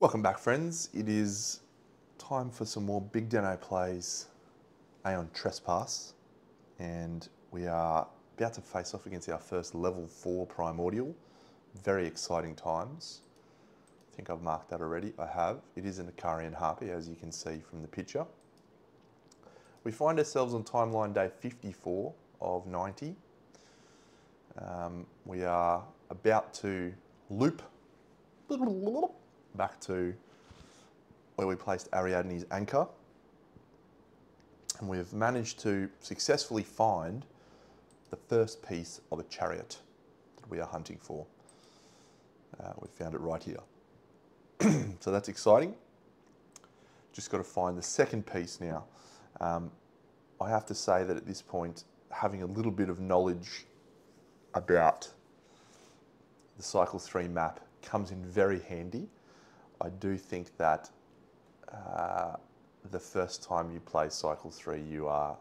Welcome back friends. It is time for some more Big Deno plays Aeon Trespass and we are about to face off against our first level 4 primordial. Very exciting times. I think I've marked that already. I have. It is an Icarian Harpy as you can see from the picture. We find ourselves on timeline day 54 of 90. Um, we are about to loop back to where we placed Ariadne's anchor. And we've managed to successfully find the first piece of a chariot that we are hunting for. Uh, we found it right here. so that's exciting. Just got to find the second piece now. Um, I have to say that at this point, having a little bit of knowledge about the Cycle 3 map comes in very handy. I do think that uh, the first time you play Cycle 3, you are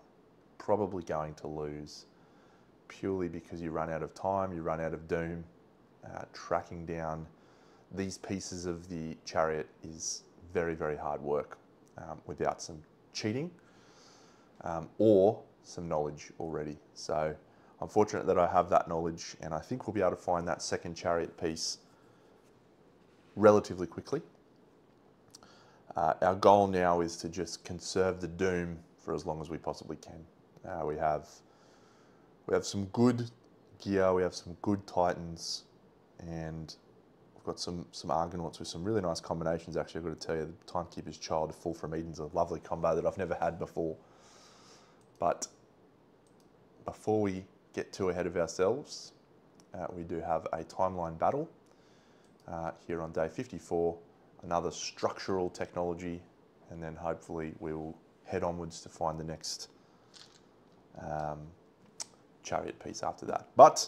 probably going to lose purely because you run out of time, you run out of doom. Uh, tracking down these pieces of the chariot is very, very hard work um, without some cheating um, or some knowledge already. So I'm fortunate that I have that knowledge and I think we'll be able to find that second chariot piece relatively quickly. Uh, our goal now is to just conserve the doom for as long as we possibly can. Uh, we have we have some good gear, we have some good titans, and we've got some some Argonauts with some really nice combinations. Actually, I've got to tell you, the Timekeeper's Child Full from Eden's a lovely combo that I've never had before. But before we get too ahead of ourselves, uh, we do have a timeline battle uh, here on day 54, another structural technology, and then hopefully we'll head onwards to find the next um, chariot piece after that. But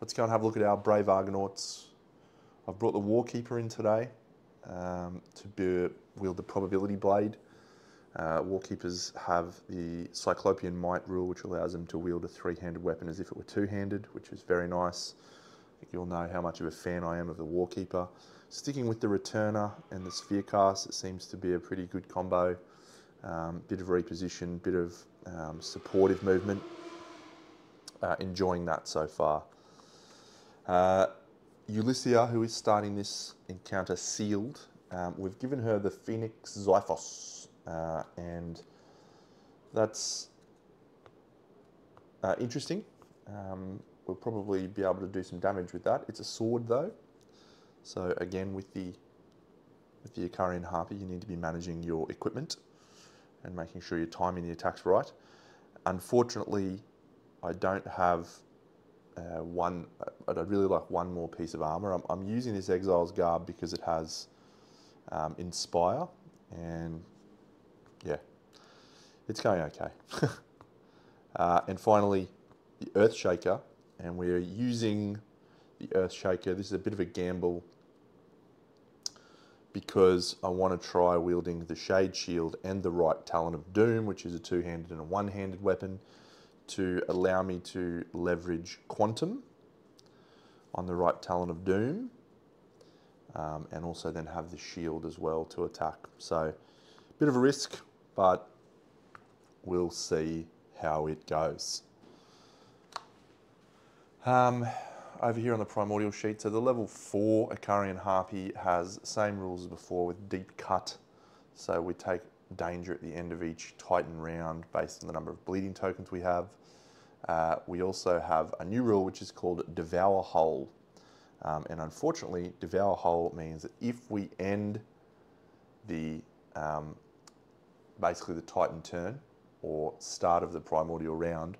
let's go and have a look at our brave Argonauts. I've brought the Warkeeper in today um, to be, wield the probability blade. Uh, Warkeepers have the Cyclopean Might rule, which allows them to wield a three-handed weapon as if it were two-handed, which is very nice you'll know how much of a fan I am of the Warkeeper. Sticking with the Returner and the Sphere Cast, it seems to be a pretty good combo. Um, bit of reposition, bit of um, supportive movement. Uh, enjoying that so far. Uh, Ulyssia, who is starting this encounter sealed, um, we've given her the Phoenix Xiphos, uh, and that's uh, interesting. Um, we'll probably be able to do some damage with that. It's a sword though. So again, with the with the Icarian Harpy, you need to be managing your equipment and making sure you're timing the attacks right. Unfortunately, I don't have uh, one, I'd really like one more piece of armor. I'm, I'm using this Exile's Garb because it has um, Inspire and yeah, it's going okay. uh, and finally, the Earthshaker and we're using the Earthshaker. This is a bit of a gamble because I want to try wielding the Shade Shield and the right Talon of Doom, which is a two-handed and a one-handed weapon, to allow me to leverage Quantum on the right Talon of Doom, um, and also then have the shield as well to attack. So, bit of a risk, but we'll see how it goes. Um, over here on the primordial sheet, so the level 4 Icarian Harpy has same rules as before with deep cut. So we take danger at the end of each Titan round based on the number of bleeding tokens we have. Uh, we also have a new rule which is called Devour Whole. Um, and unfortunately, Devour Whole means that if we end the um, basically the Titan turn or start of the primordial round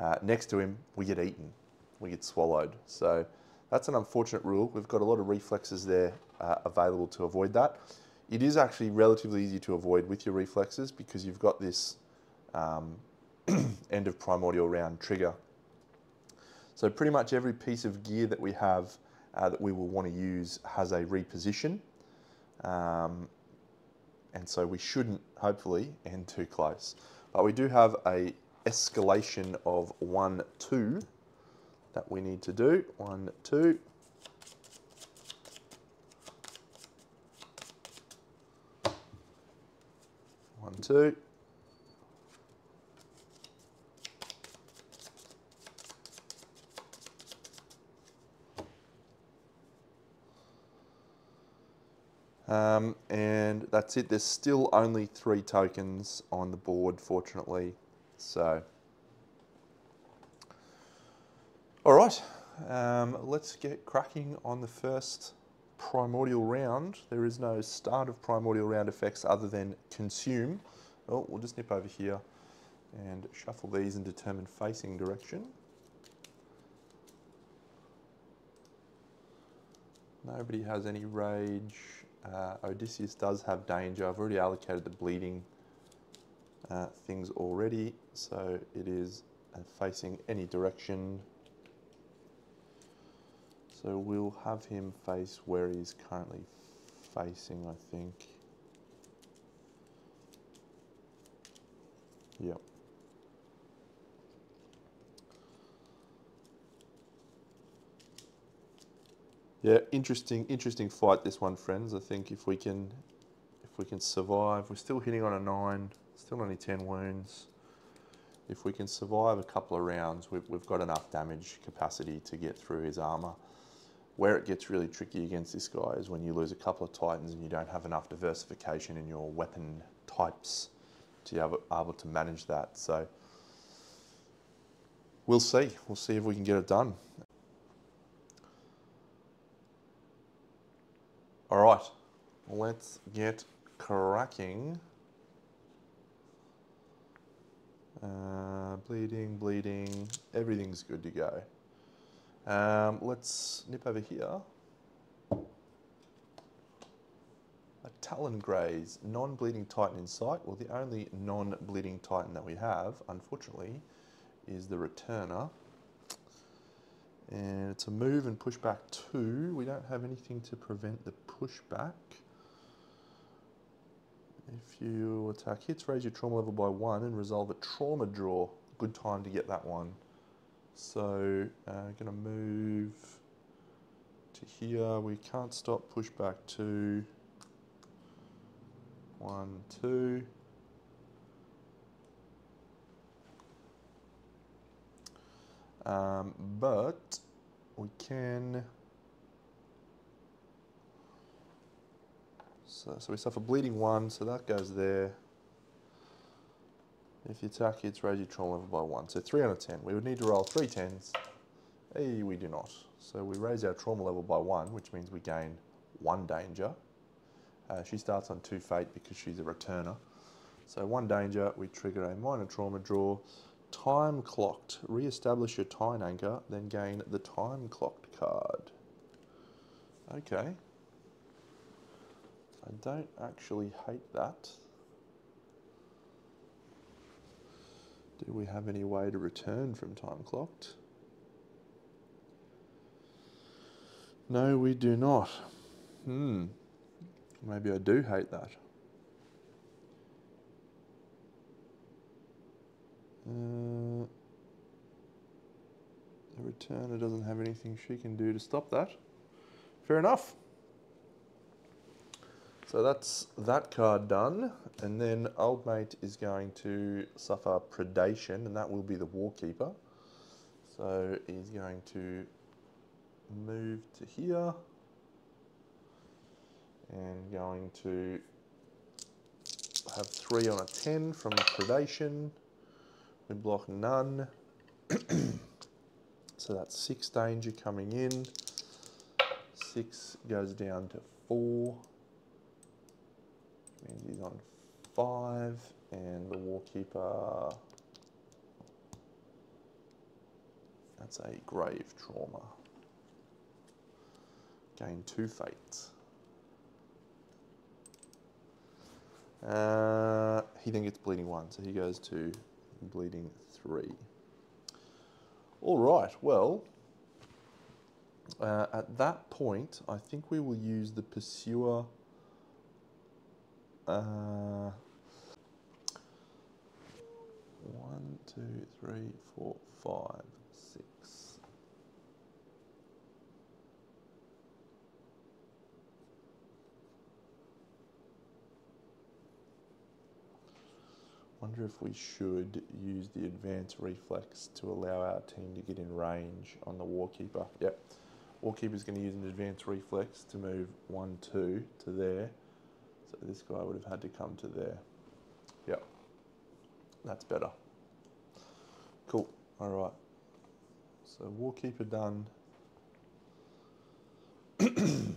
uh, next to him, we get eaten, we get swallowed. So that's an unfortunate rule. We've got a lot of reflexes there uh, available to avoid that. It is actually relatively easy to avoid with your reflexes because you've got this um, end of primordial round trigger. So pretty much every piece of gear that we have uh, that we will want to use has a reposition. Um, and so we shouldn't, hopefully, end too close. But we do have a escalation of 1, 2 that we need to do. 1, 2. One, two. Um, and that's it. There's still only three tokens on the board, fortunately. So, all right, um, let's get cracking on the first primordial round. There is no start of primordial round effects other than consume. Oh, we'll just nip over here and shuffle these and determine facing direction. Nobody has any rage. Uh, Odysseus does have danger. I've already allocated the bleeding uh, things already, so it is uh, facing any direction. So we'll have him face where he's currently facing, I think. Yep. Yeah, interesting, interesting fight this one, friends. I think if we can, if we can survive, we're still hitting on a nine, still only ten wounds. If we can survive a couple of rounds, we've, we've got enough damage capacity to get through his armor. Where it gets really tricky against this guy is when you lose a couple of titans and you don't have enough diversification in your weapon types to be able, able to manage that. So we'll see. We'll see if we can get it done. All right, let's get cracking. Uh, bleeding, bleeding, everything's good to go. Um, let's nip over here. A Talon Graze, non-bleeding Titan in sight. Well, the only non-bleeding Titan that we have, unfortunately, is the Returner. And it's a move and pushback two. We don't have anything to prevent the pushback. If you attack hits, raise your trauma level by one and resolve a trauma draw. Good time to get that one. So, uh, gonna move to here. We can't stop pushback two. One, two. Um, but we can. So, so we suffer bleeding one, so that goes there. If you attack hits, raise your trauma level by one. So three out of ten. We would need to roll three tens. Hey, we do not. So we raise our trauma level by one, which means we gain one danger. Uh, she starts on two fate because she's a returner. So one danger, we trigger a minor trauma draw. Time clocked. Re-establish your time anchor, then gain the time clocked card. Okay. I don't actually hate that. Do we have any way to return from time clocked? No, we do not. Hmm. Maybe I do hate that. Uh, the returner doesn't have anything she can do to stop that. Fair enough. So that's that card done, and then Old Mate is going to suffer predation, and that will be the Warkeeper. So he's going to move to here, and going to have three on a 10 from predation. We block none. so that's six danger coming in. Six goes down to four means he's on five, and the Warkeeper, that's a grave trauma. Gain two fates. Uh, he then gets bleeding one, so he goes to bleeding three. All right, well, uh, at that point, I think we will use the Pursuer uh, one, two, three, four, five, six. wonder if we should use the advanced reflex to allow our team to get in range on the Warkeeper. Yep. Warkeeper's going to use an advanced reflex to move 1, 2 to there. So this guy would have had to come to there. Yep. That's better. Cool. All right. So Warkeeper done.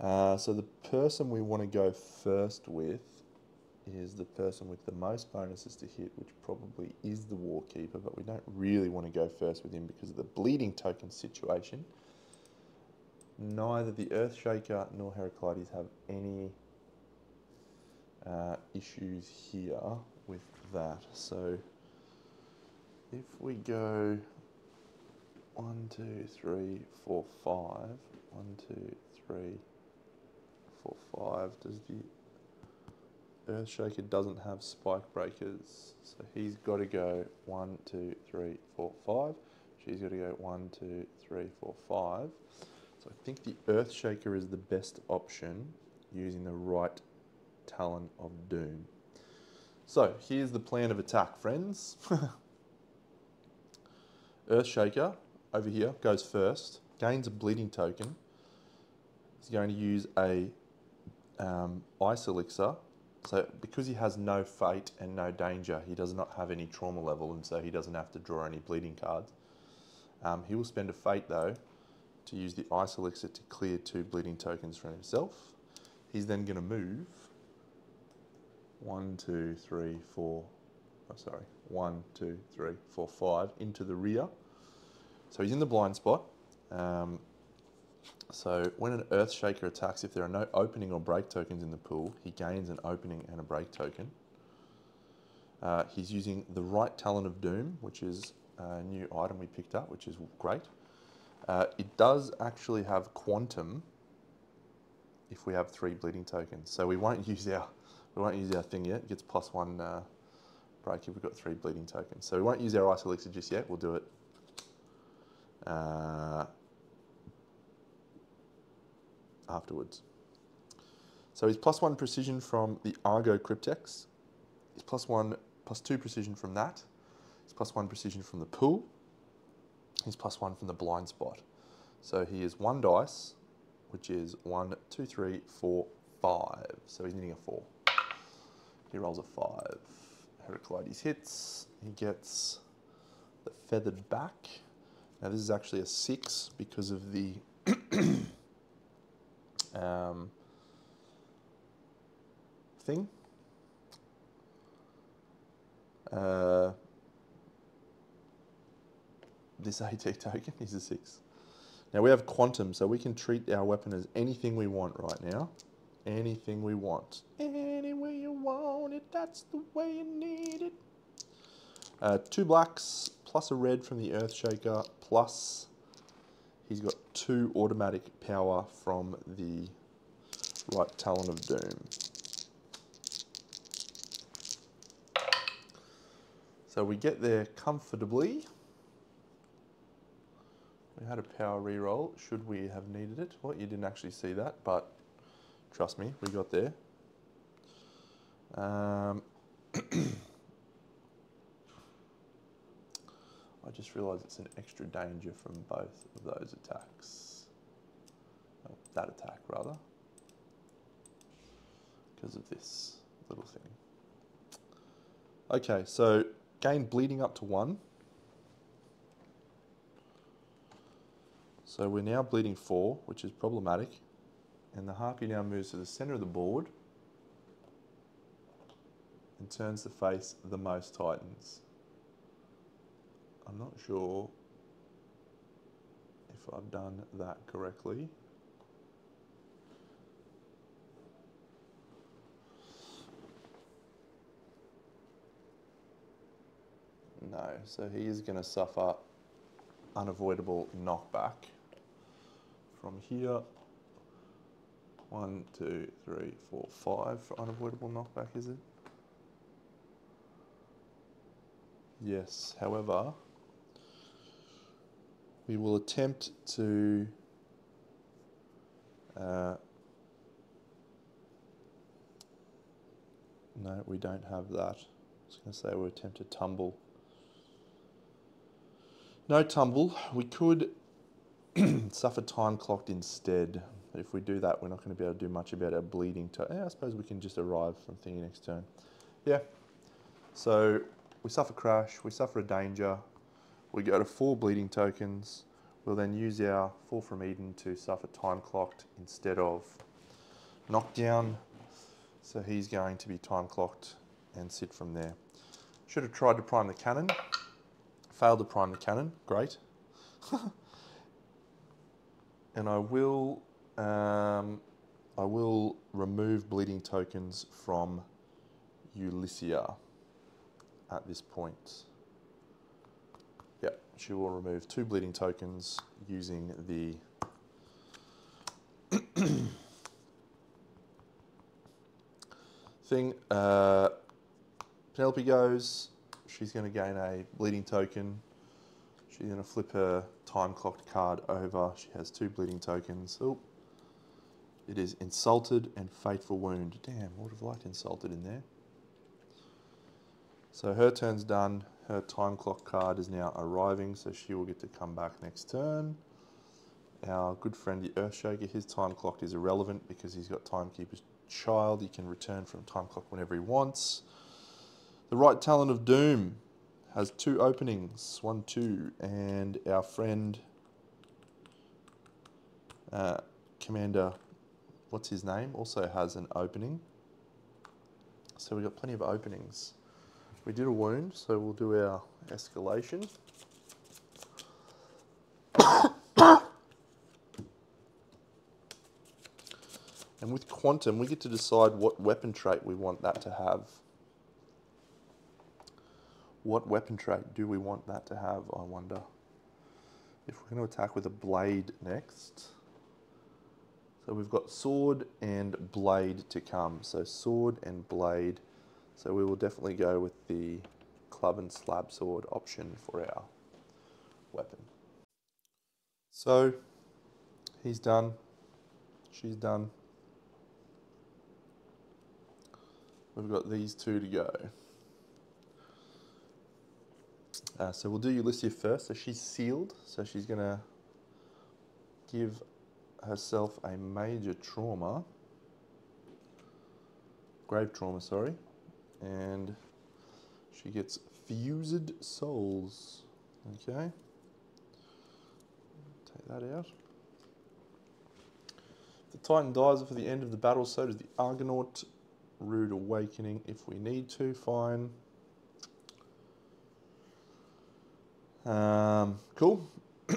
uh, so the person we want to go first with is the person with the most bonuses to hit, which probably is the Warkeeper, but we don't really want to go first with him because of the bleeding token situation. Neither the Earthshaker nor Heraclides have any uh, issues here with that. So if we go one, two, three, four, five, one, two, three, four, five, does the Earthshaker doesn't have spike breakers, so he's got to go one, two, three, four, five. She's got to go one, two, three, four, five. So I think the Earthshaker is the best option using the right Talon of Doom. So here's the plan of attack, friends. Earthshaker over here goes first, gains a bleeding token. He's going to use a um, ice elixir so because he has no fate and no danger, he does not have any trauma level, and so he doesn't have to draw any bleeding cards. Um, he will spend a fate though to use the ice elixir to clear two bleeding tokens from himself. He's then going to move one, two, three, four. Oh, sorry, one, two, three, four, five into the rear. So he's in the blind spot. Um, so when an Earthshaker attacks, if there are no opening or break tokens in the pool, he gains an opening and a break token. Uh, he's using the right Talon of Doom, which is a new item we picked up, which is great. Uh, it does actually have Quantum if we have three bleeding tokens. So we won't use our we won't use our thing yet. It gets plus one uh, break if we've got three bleeding tokens. So we won't use our Ice Elixir just yet. We'll do it uh, afterwards. So he's plus one precision from the Argo Cryptex. He's plus one, plus two precision from that. He's plus one precision from the pool. He's plus one from the blind spot. So he is one dice, which is one, two, three, four, five. So he's needing a four. He rolls a five. Heraclides hits. He gets the feathered back. Now this is actually a six because of the um, thing. Uh, this AT token is a six. Now we have quantum, so we can treat our weapon as anything we want right now. Anything we want. Any way you want it, that's the way you need it. Uh, two blacks, plus a red from the Earthshaker, plus he's got two automatic power from the right Talon of Doom. So we get there comfortably. We had a power reroll, should we have needed it. Well, you didn't actually see that, but trust me, we got there. Um, I just realised it's an extra danger from both of those attacks. Oh, that attack, rather. Because of this little thing. Okay, so gain bleeding up to one. So we're now bleeding four, which is problematic. And the harpy now moves to the center of the board and turns to face the most titans. I'm not sure if I've done that correctly. No, so he is going to suffer unavoidable knockback from here. One, two, three, four, five for unavoidable knockback, is it? Yes, however, we will attempt to uh, No, we don't have that. I was going to say we'll attempt to tumble. No tumble. We could suffer time clocked instead. If we do that, we're not going to be able to do much about our bleeding. To yeah, I suppose we can just arrive from thingy next turn. Yeah. So we suffer crash, we suffer a danger, we go to four bleeding tokens. We'll then use our four from Eden to suffer time clocked instead of knockdown. So he's going to be time clocked and sit from there. Should have tried to prime the cannon. Failed to prime the cannon. Great. and I will um, I will remove bleeding tokens from Ulyssia at this point. Yep, she will remove two bleeding tokens using the thing. Uh, Penelope goes. She's going to gain a bleeding token. She's going to flip her time clocked card over. She has two bleeding tokens. Oh, it is insulted and fateful wound. Damn, would have liked insulted in there. So her turn's done. Her time clock card is now arriving, so she will get to come back next turn. Our good friend the Earthshaker, his time clock is irrelevant because he's got Timekeeper's Child. He can return from time clock whenever he wants. The Right Talon of Doom has two openings, one, two, and our friend uh, Commander, what's his name, also has an opening. So we've got plenty of openings. We did a wound, so we'll do our escalation. and with quantum, we get to decide what weapon trait we want that to have. What weapon trait do we want that to have, I wonder? If we're going to attack with a blade next. So we've got sword and blade to come. So sword and blade. So we will definitely go with the club and slab sword option for our weapon. So he's done. She's done. We've got these two to go. Uh, so we'll do Ulysses first. So she's sealed. So she's going to give herself a major trauma. Grave trauma, sorry. And she gets fused souls. Okay. Take that out. The Titan dies for the end of the battle, so does the Argonaut. Rude Awakening if we need to, fine. Um, cool. so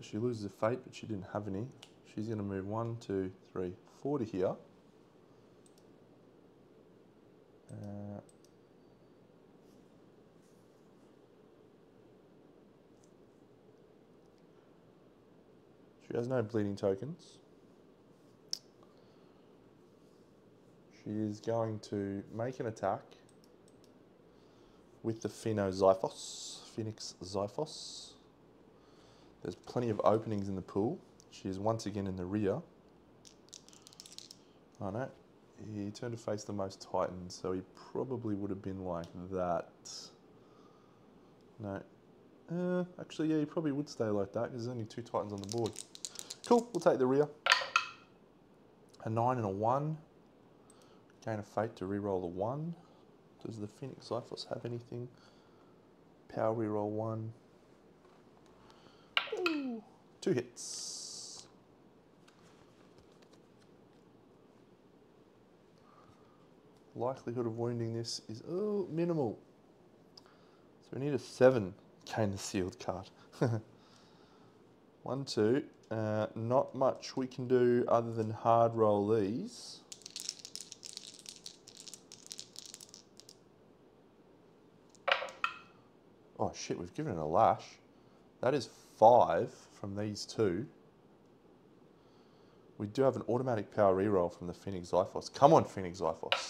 she loses a fate, but she didn't have any. She's going to move one, two, three, four to here. Uh, she has no bleeding tokens. She is going to make an attack with the Phenoxyphos, Phoenix Xiphos. There's plenty of openings in the pool. She is once again in the rear. Oh know. he turned to face the most Titans, so he probably would have been like that. No. Uh, actually, yeah, he probably would stay like that because there's only two Titans on the board. Cool, we'll take the rear. A 9 and a 1. Gain a fate to reroll the 1. Does the Phoenix Xiphos have anything? Power reroll 1. Ooh, two hits. Likelihood of wounding this is oh, minimal. So we need a 7. Gain the sealed card. 1, 2. Uh, not much we can do other than hard roll these. Oh shit, we've given it a lash. That is five from these two. We do have an automatic power reroll from the Phoenix Xiphos. Come on, Phoenix Xiphos.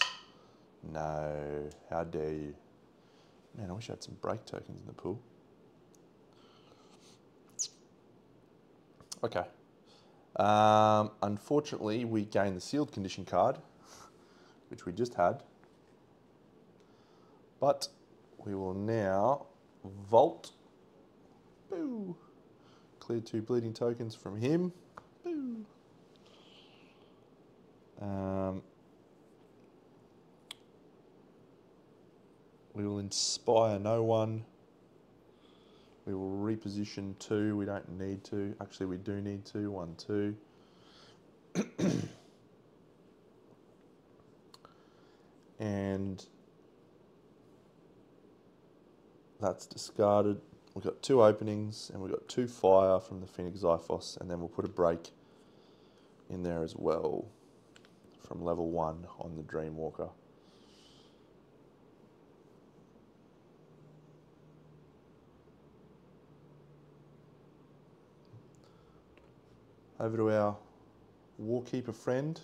No, how dare you. Man, I wish I had some break tokens in the pool. Okay. Um, unfortunately, we gain the sealed condition card. which we just had. But we will now vault. Boo. Clear two bleeding tokens from him. Boo. Um, we will inspire no one. We will reposition two. We don't need to. Actually, we do need to. One, two. and that's discarded. We've got two openings and we've got two fire from the Phoenix Xiphos, and then we'll put a break in there as well from level one on the Dreamwalker. Over to our Warkeeper friend.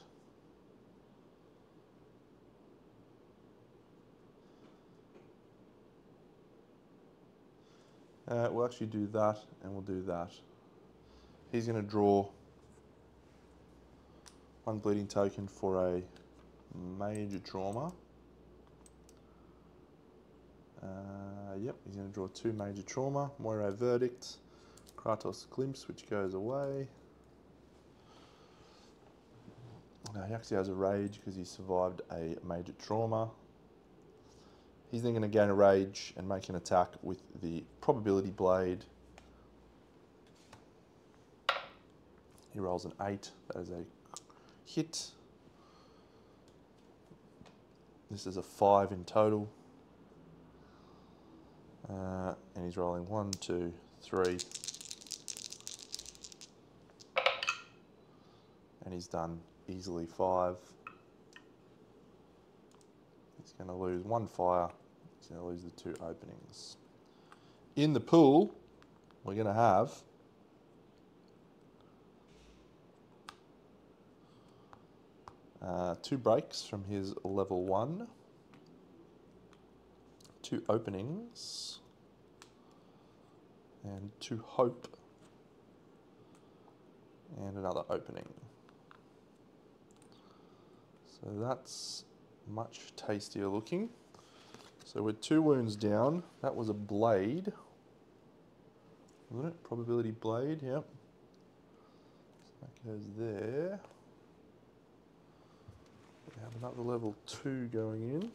Uh, we'll actually do that and we'll do that. He's going to draw one bleeding token for a major trauma. Uh, yep, he's going to draw two major trauma. Moira Verdict, Kratos Glimpse, which goes away. Now he actually has a rage because he survived a major trauma. He's then going to gain a rage and make an attack with the probability blade. He rolls an 8. That is a hit. This is a 5 in total. Uh, and he's rolling one, two, three. And he's done easily 5. He's going to lose one fire Going to lose the two openings. In the pool, we're going to have uh, two breaks from his level one, two openings, and two hope, and another opening. So that's much tastier looking. So with two wounds down, that was a blade. Wasn't it? Probability blade, yep. So that goes there. We have another level two going in.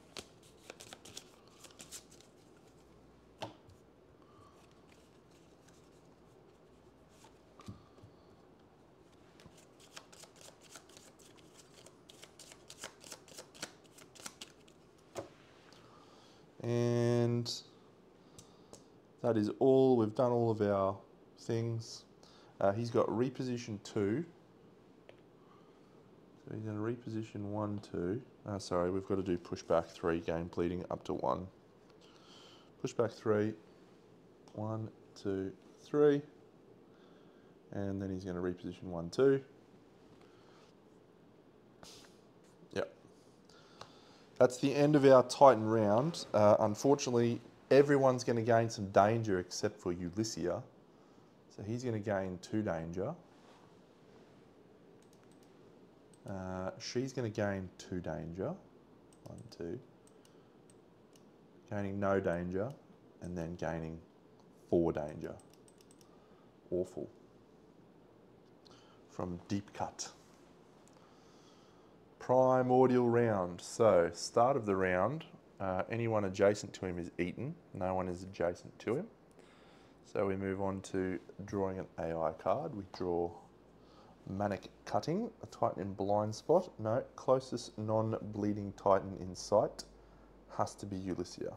And that is all. We've done all of our things. Uh, he's got reposition two. So he's going to reposition one, two. Uh, sorry, we've got to do pushback three, gain bleeding up to one. Pushback three, one, two, three. And then he's going to reposition one, two. That's the end of our Titan round. Uh, unfortunately, everyone's going to gain some danger except for Ulyssia. So he's going to gain two danger. Uh, she's going to gain two danger. One, two. Gaining no danger, and then gaining four danger. Awful. From Deep Cut primordial round. So, start of the round, uh, anyone adjacent to him is eaten. No one is adjacent to him. So we move on to drawing an AI card. We draw Manic Cutting, a Titan in blind spot. No, closest non-bleeding Titan in sight has to be Ulyssia.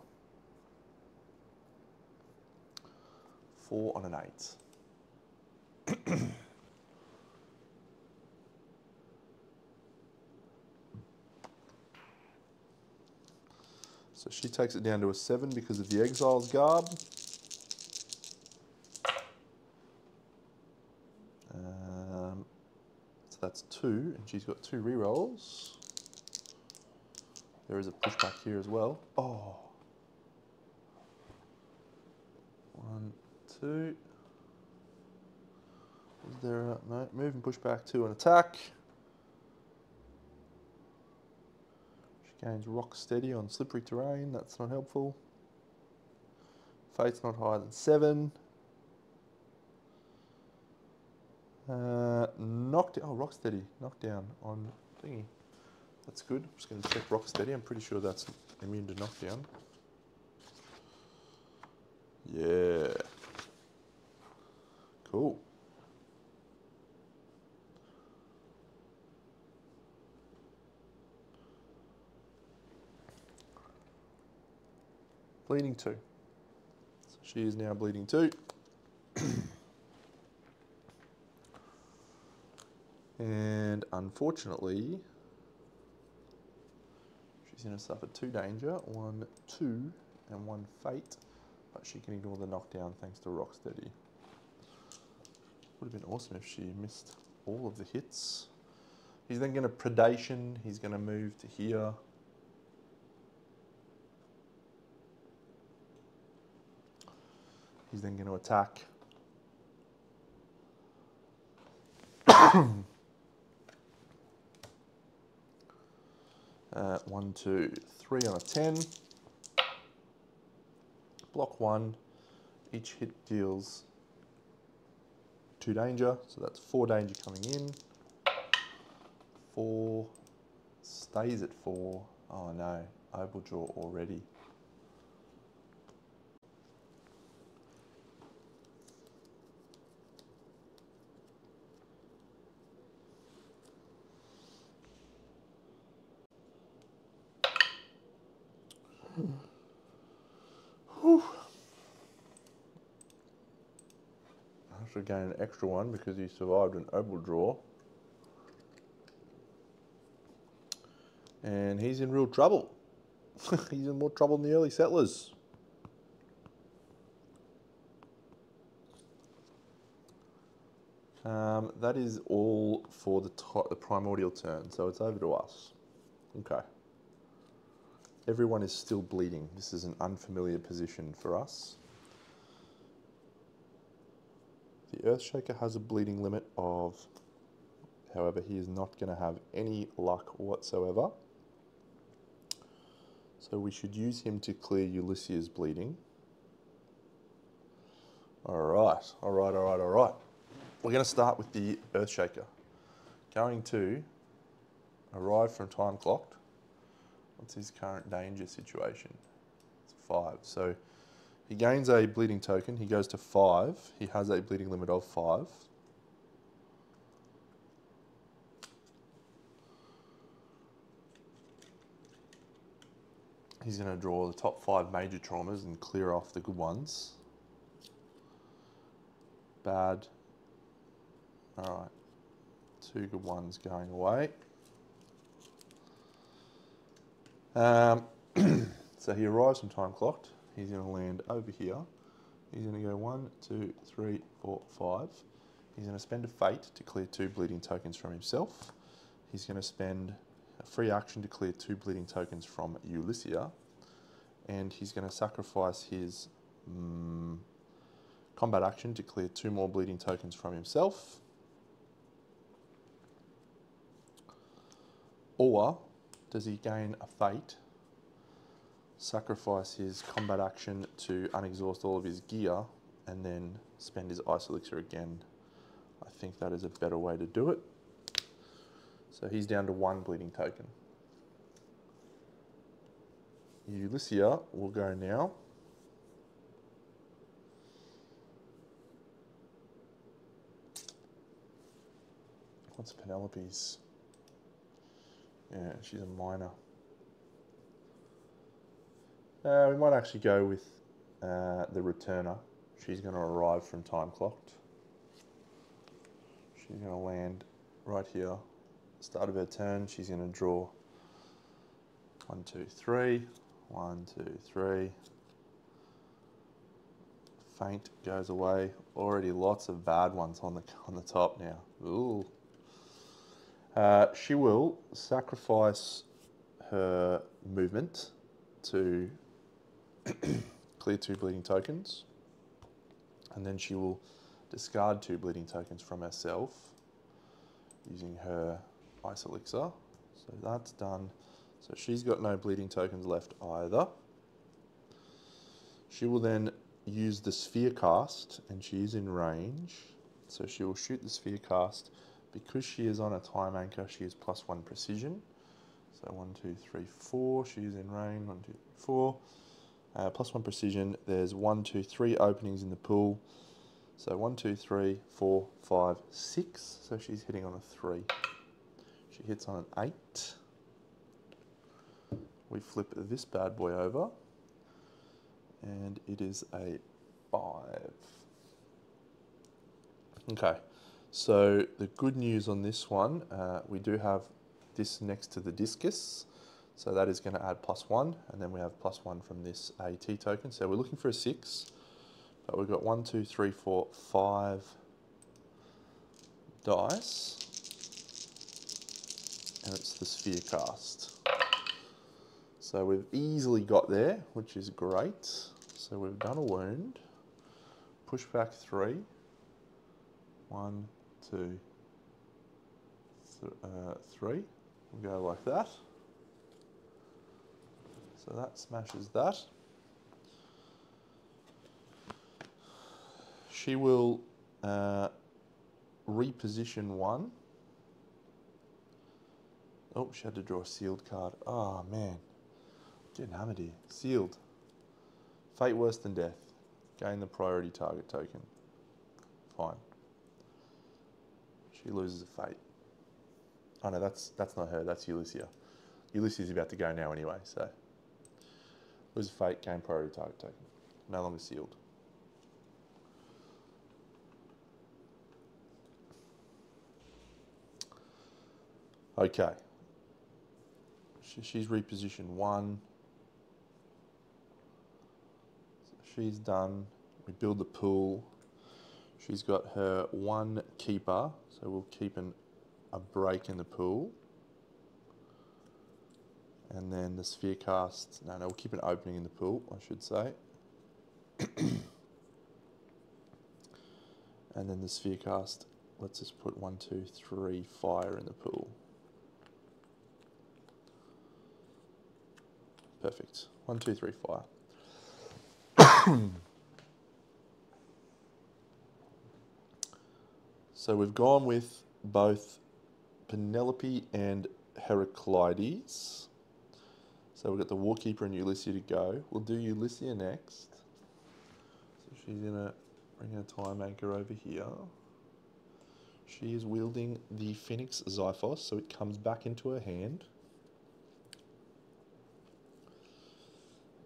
Four on an eight. So she takes it down to a 7 because of the Exile's Garb. Um, so that's 2, and she's got two rerolls. There is a pushback here as well. Oh. One, two. Is there a, no, move and push back to an attack. Gains rock steady on slippery terrain. That's not helpful. Fate's not higher than seven. Uh, knocked. Oh, rock steady. Knockdown on thingy. That's good. I'm just going to check rock steady. I'm pretty sure that's immune to knockdown. Yeah. Cool. Bleeding two. So she is now bleeding two. and unfortunately, she's going to suffer two danger, one, two, and one fate. But she can ignore the knockdown thanks to Rocksteady. Would have been awesome if she missed all of the hits. He's then going to predation. He's going to move to here. He's then going to attack. uh, one, two, three on a 10. Block one. Each hit deals two danger, so that's four danger coming in. Four stays at four. Oh no, Opal draw already. Whew. I should gain an extra one because he survived an opal draw. And he's in real trouble. he's in more trouble than the early settlers. Um, that is all for the, the primordial turn, so it's over to us. Okay. Everyone is still bleeding. This is an unfamiliar position for us. The Earthshaker has a bleeding limit of, however, he is not going to have any luck whatsoever. So we should use him to clear Ulysses' bleeding. All right, all right, all right, all right. We're going to start with the Earthshaker. Going to arrive from time clocked. What's his current danger situation? It's five. So he gains a bleeding token. He goes to five. He has a bleeding limit of five. He's going to draw the top five major traumas and clear off the good ones. Bad. All right. Two good ones going away. Um, so he arrives from time clocked. He's going to land over here. He's going to go one, two, three, four, five. He's going to spend a fate to clear two bleeding tokens from himself. He's going to spend a free action to clear two bleeding tokens from Ulyssia. And he's going to sacrifice his mm, combat action to clear two more bleeding tokens from himself. Or does he gain a fate, sacrifice his combat action to unexhaust all of his gear, and then spend his ice elixir again? I think that is a better way to do it. So he's down to one bleeding token. Ulyssia will go now. What's Penelope's? Yeah, she's a minor. Uh, we might actually go with uh, the returner. She's going to arrive from time clocked. She's going to land right here. Start of her turn, she's going to draw one, two, three. One, two, three. Faint goes away. Already lots of bad ones on the on the top now. Ooh. Uh, she will sacrifice her movement to clear two bleeding tokens, and then she will discard two bleeding tokens from herself using her ice elixir. So that's done. So she's got no bleeding tokens left either. She will then use the sphere cast and she is in range. So she will shoot the sphere cast. Because she is on a time anchor, she is plus one precision. So one, two, three, four. She's in range. One, two, four. Uh, plus one precision. There's one, two, three openings in the pool. So one, two, three, four, five, six. So she's hitting on a three. She hits on an eight. We flip this bad boy over and it is a five. Okay, so the good news on this one, uh, we do have this next to the discus. So that is going to add plus one, and then we have plus one from this AT token. So we're looking for a six, but we've got one, two, three, four, five dice, and it's the sphere cast. So we've easily got there, which is great. So we've done a wound, push back three, one, two, th uh, three. We'll go like that. So that smashes that. She will uh, reposition one. Oh, she had to draw a sealed card. Oh, man. Getting hammered here. Sealed. Fate worse than death. Gain the priority target token. Fine. She loses a fate. Oh no, that's that's not her. That's Ulysses. Ulysses is about to go now anyway. So lose a fate. Gain priority target token. No longer sealed. Okay. She's repositioned one. She's done. We build the pool. She's got her one keeper, so we'll keep an, a break in the pool. And then the sphere cast, no, no, we'll keep an opening in the pool, I should say. and then the sphere cast, let's just put one, two, three fire in the pool. Perfect. One, two, three, fire. so we've gone with both Penelope and Heraclides. So we've got the Warkeeper and Ulysses to go. We'll do Ulysses next. So she's going to bring her time anchor over here. She is wielding the Phoenix Xiphos, so it comes back into her hand.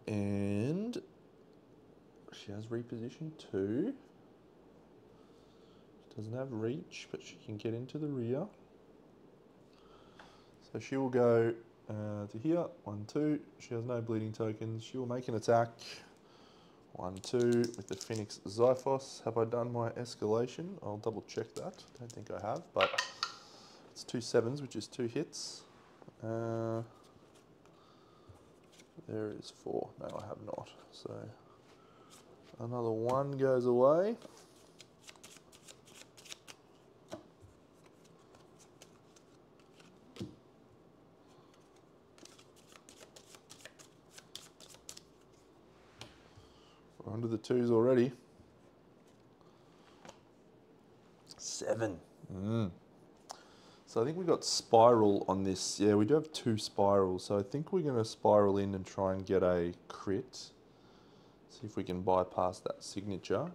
And she has reposition two. Doesn't have reach, but she can get into the rear. So she will go uh, to here, one, two. She has no bleeding tokens. She will make an attack. One, two, with the Phoenix Xiphos. Have I done my escalation? I'll double check that. Don't think I have, but it's two sevens, which is two hits. Uh, there is four. No, I have not. So another one goes away. Under the twos already. Seven. Mm. So I think we've got spiral on this. Yeah, we do have two spirals. So I think we're going to spiral in and try and get a crit. See if we can bypass that signature.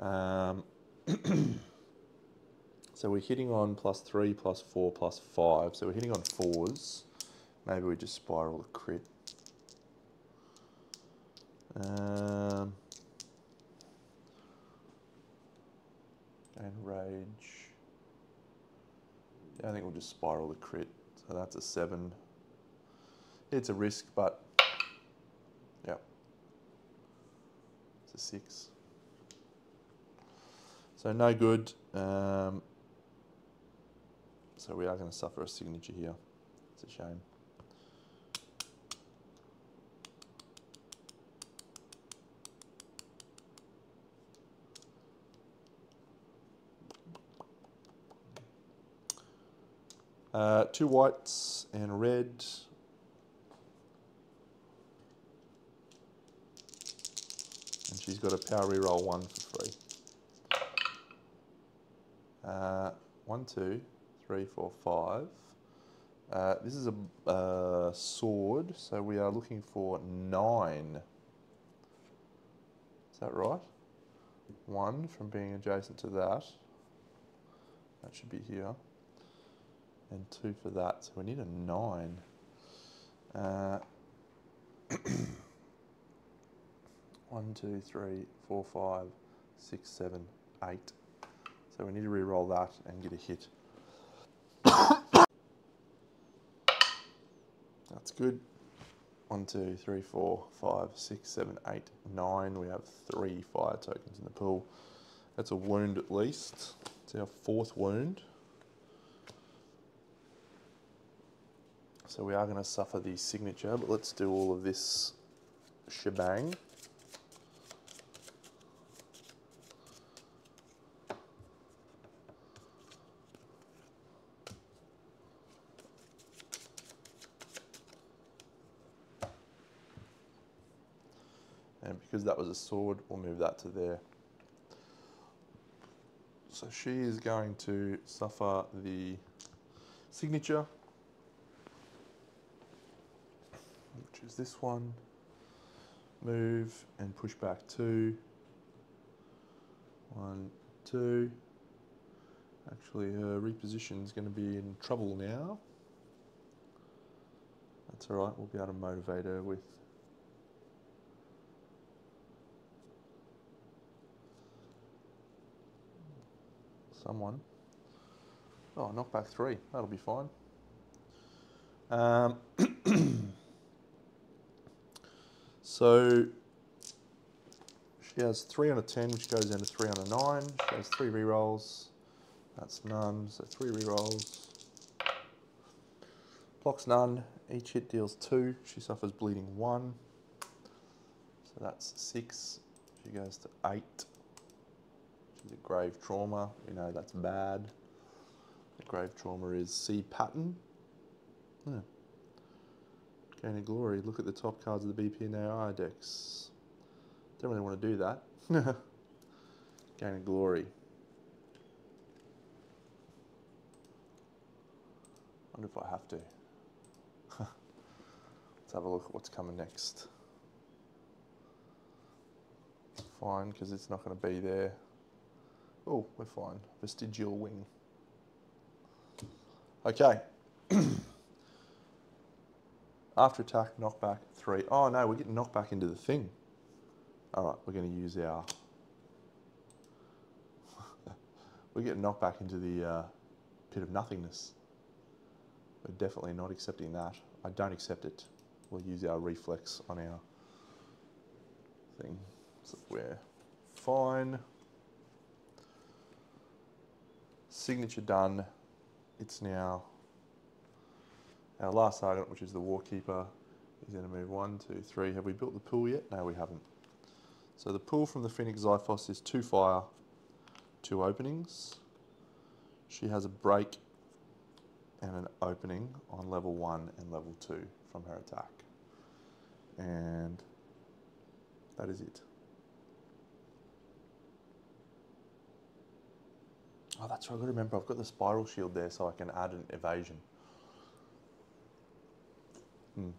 Um, so we're hitting on plus three, plus four, plus five. So we're hitting on fours. Maybe we just spiral a crit. Um, and rage. I think we'll just spiral the crit. So that's a seven. It's a risk, but yeah, it's a six. So no good. Um, so we are going to suffer a signature here. It's a shame. Uh, two whites and red. And she's got a power reroll one for free. Uh, one, two, three, four, five. Uh, this is a uh, sword, so we are looking for nine. Is that right? One from being adjacent to that. That should be here. And two for that, so we need a nine. Uh, one, two, three, four, five, six, seven, eight. So we need to re-roll that and get a hit. That's good. One, two, three, four, five, six, seven, eight, nine. We have three fire tokens in the pool. That's a wound at least. It's our fourth wound. So we are going to suffer the signature, but let's do all of this shebang. And because that was a sword, we'll move that to there. So she is going to suffer the signature, which is this one. Move and push back two. One, two. Actually, her reposition is going to be in trouble now. That's all right. We'll be able to motivate her with someone. Oh, knock back three. That'll be fine. Um, so she has three on a ten, which goes down to three on a nine. She has three rerolls. That's none. So three rerolls. Blocks none. Each hit deals two. She suffers bleeding one. So that's six. She goes to eight. She's a grave trauma. We know that's bad. The grave trauma is C pattern. Yeah. Gain of glory. Look at the top cards of the BP and AI decks. Don't really want to do that. Gain of glory. wonder if I have to. Let's have a look at what's coming next. Fine because it's not going to be there. Oh, we're fine. Vestigial wing. Okay. After attack, knockback, three. Oh no, we're getting knocked back into the thing. All right, we're going to use our... we're getting knocked back into the uh, pit of nothingness. We're definitely not accepting that. I don't accept it. We'll use our reflex on our thing. So we're fine. Signature done. It's now our last target, which is the Warkeeper, is going to move one, two, three. Have we built the pool yet? No, we haven't. So the pool from the Phoenix Xiphos is two fire, two openings. She has a break and an opening on level one and level two from her attack. And that is it. Oh, that's right. I've got to remember I've got the spiral shield there so I can add an evasion. Hmm.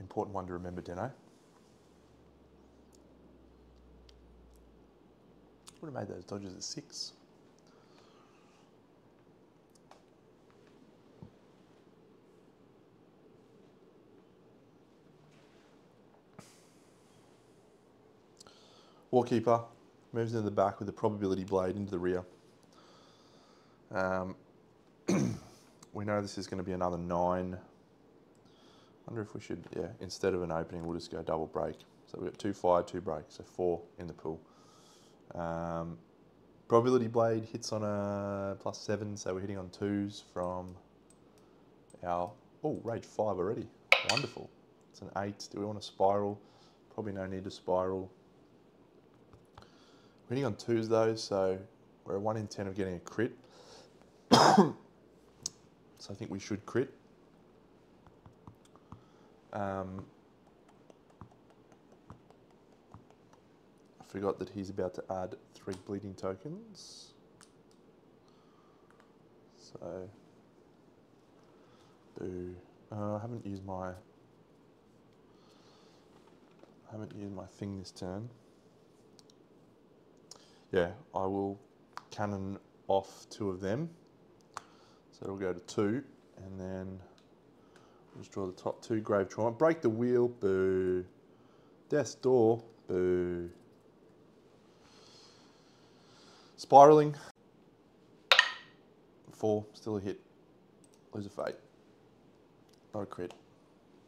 Important one to remember, Deno. Would have made those dodges at six. Warkeeper moves into the back with the probability blade into the rear. Um, we know this is going to be another nine. Wonder if we should, yeah, instead of an opening, we'll just go double break. So we've got two fire, two break, so four in the pool. Um, probability blade hits on a plus seven, so we're hitting on twos from our, oh, rage five already. Wonderful. It's an eight. Do we want to spiral? Probably no need to spiral. We're hitting on twos though, so we're a one in ten of getting a crit. so I think we should crit. Um, I forgot that he's about to add three bleeding tokens. So, boo. Uh, I haven't used my. I haven't used my thing this turn. Yeah, I will cannon off two of them. So it'll go to two, and then just draw the top two grave trauma. Break the wheel, boo. Death's door, boo. Spiraling, four, still a hit. Lose a fate. Not a crit.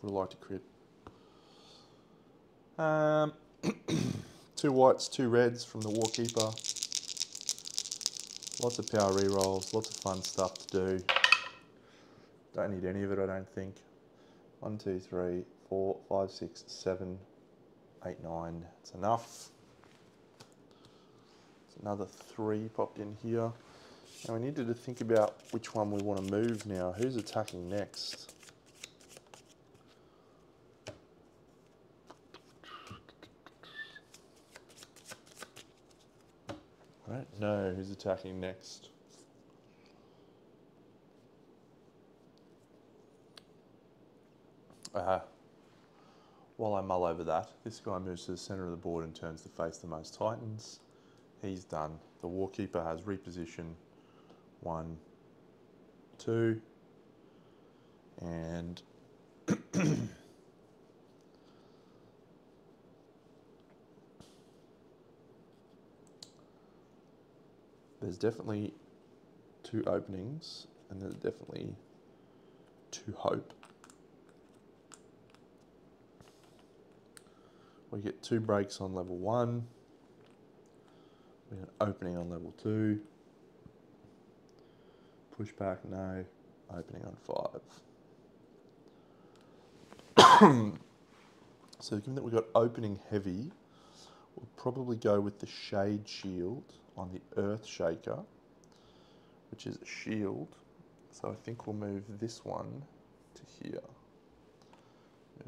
Would have liked a crit. Um, two whites, two reds from the Warkeeper. Lots of power rerolls, lots of fun stuff to do. Don't need any of it, I don't think. One, two, three, four, five, six, seven, eight, nine. It's enough. It's another three popped in here. Now we needed to think about which one we want to move now. Who's attacking next? I don't know who's attacking next. Uh, while I mull over that, this guy moves to the centre of the board and turns to face the most titans. He's done. The Warkeeper has reposition one, two, and there's definitely two openings and there's definitely two hope. We get two breaks on level one. We get an opening on level two. Pushback, no. Opening on five. so given that we've got opening heavy, we'll probably go with the Shade Shield on the Earth Shaker, which is a shield. So I think we'll move this one to here.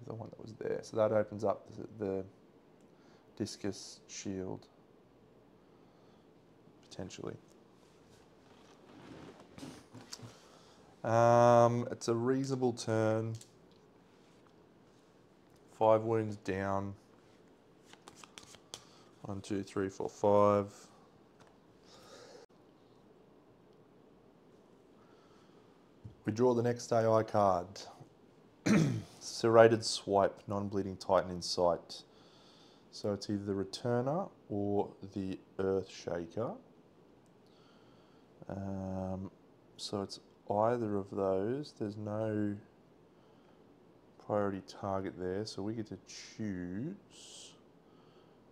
The one that was there. So that opens up the, the discus shield potentially. Um, it's a reasonable turn. Five wounds down. One, two, three, four, five. We draw the next AI card. Serrated swipe, non-bleeding titan in sight. So it's either the returner or the earth shaker. Um, so it's either of those. There's no priority target there, so we get to choose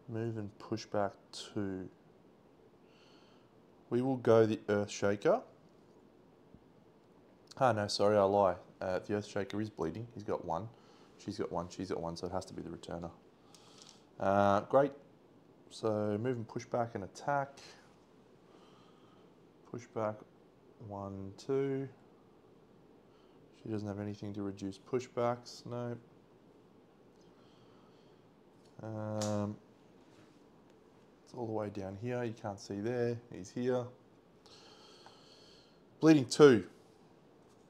move and push back two. We will go the earth shaker. Ah, no, sorry, I lie. Uh, the Earth Shaker is bleeding. He's got one. She's got one. She's got one, so it has to be the returner. Uh, great. So move and push back and attack. Push back. One, two. She doesn't have anything to reduce pushbacks. No. Um, it's all the way down here. You can't see there. He's here. Bleeding two.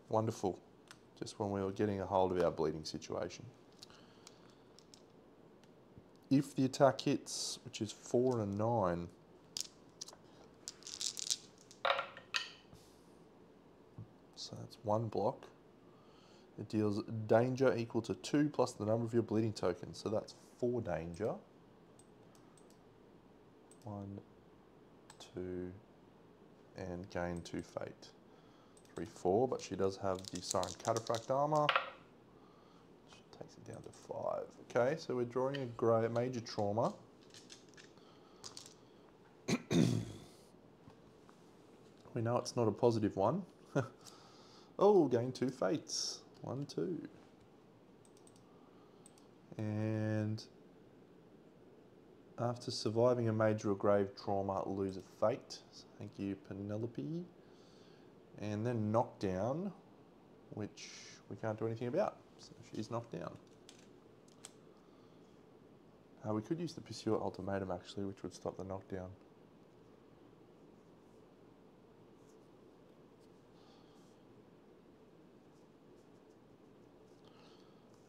Wonderful. Just when we were getting a hold of our bleeding situation. If the attack hits, which is four and a nine, so that's one block. It deals danger equal to two plus the number of your bleeding tokens. So that's four danger. One, two, and gain two fate three, four, but she does have the Siren Cataphract armor. Which takes it down to five. Okay, so we're drawing a grey major trauma. we know it's not a positive one. oh, gain two fates. One, two. And after surviving a major or grave trauma, lose a fate. Thank you, Penelope. And then knockdown, which we can't do anything about. So she's knocked down. Uh, we could use the Pursuer Ultimatum actually, which would stop the knockdown.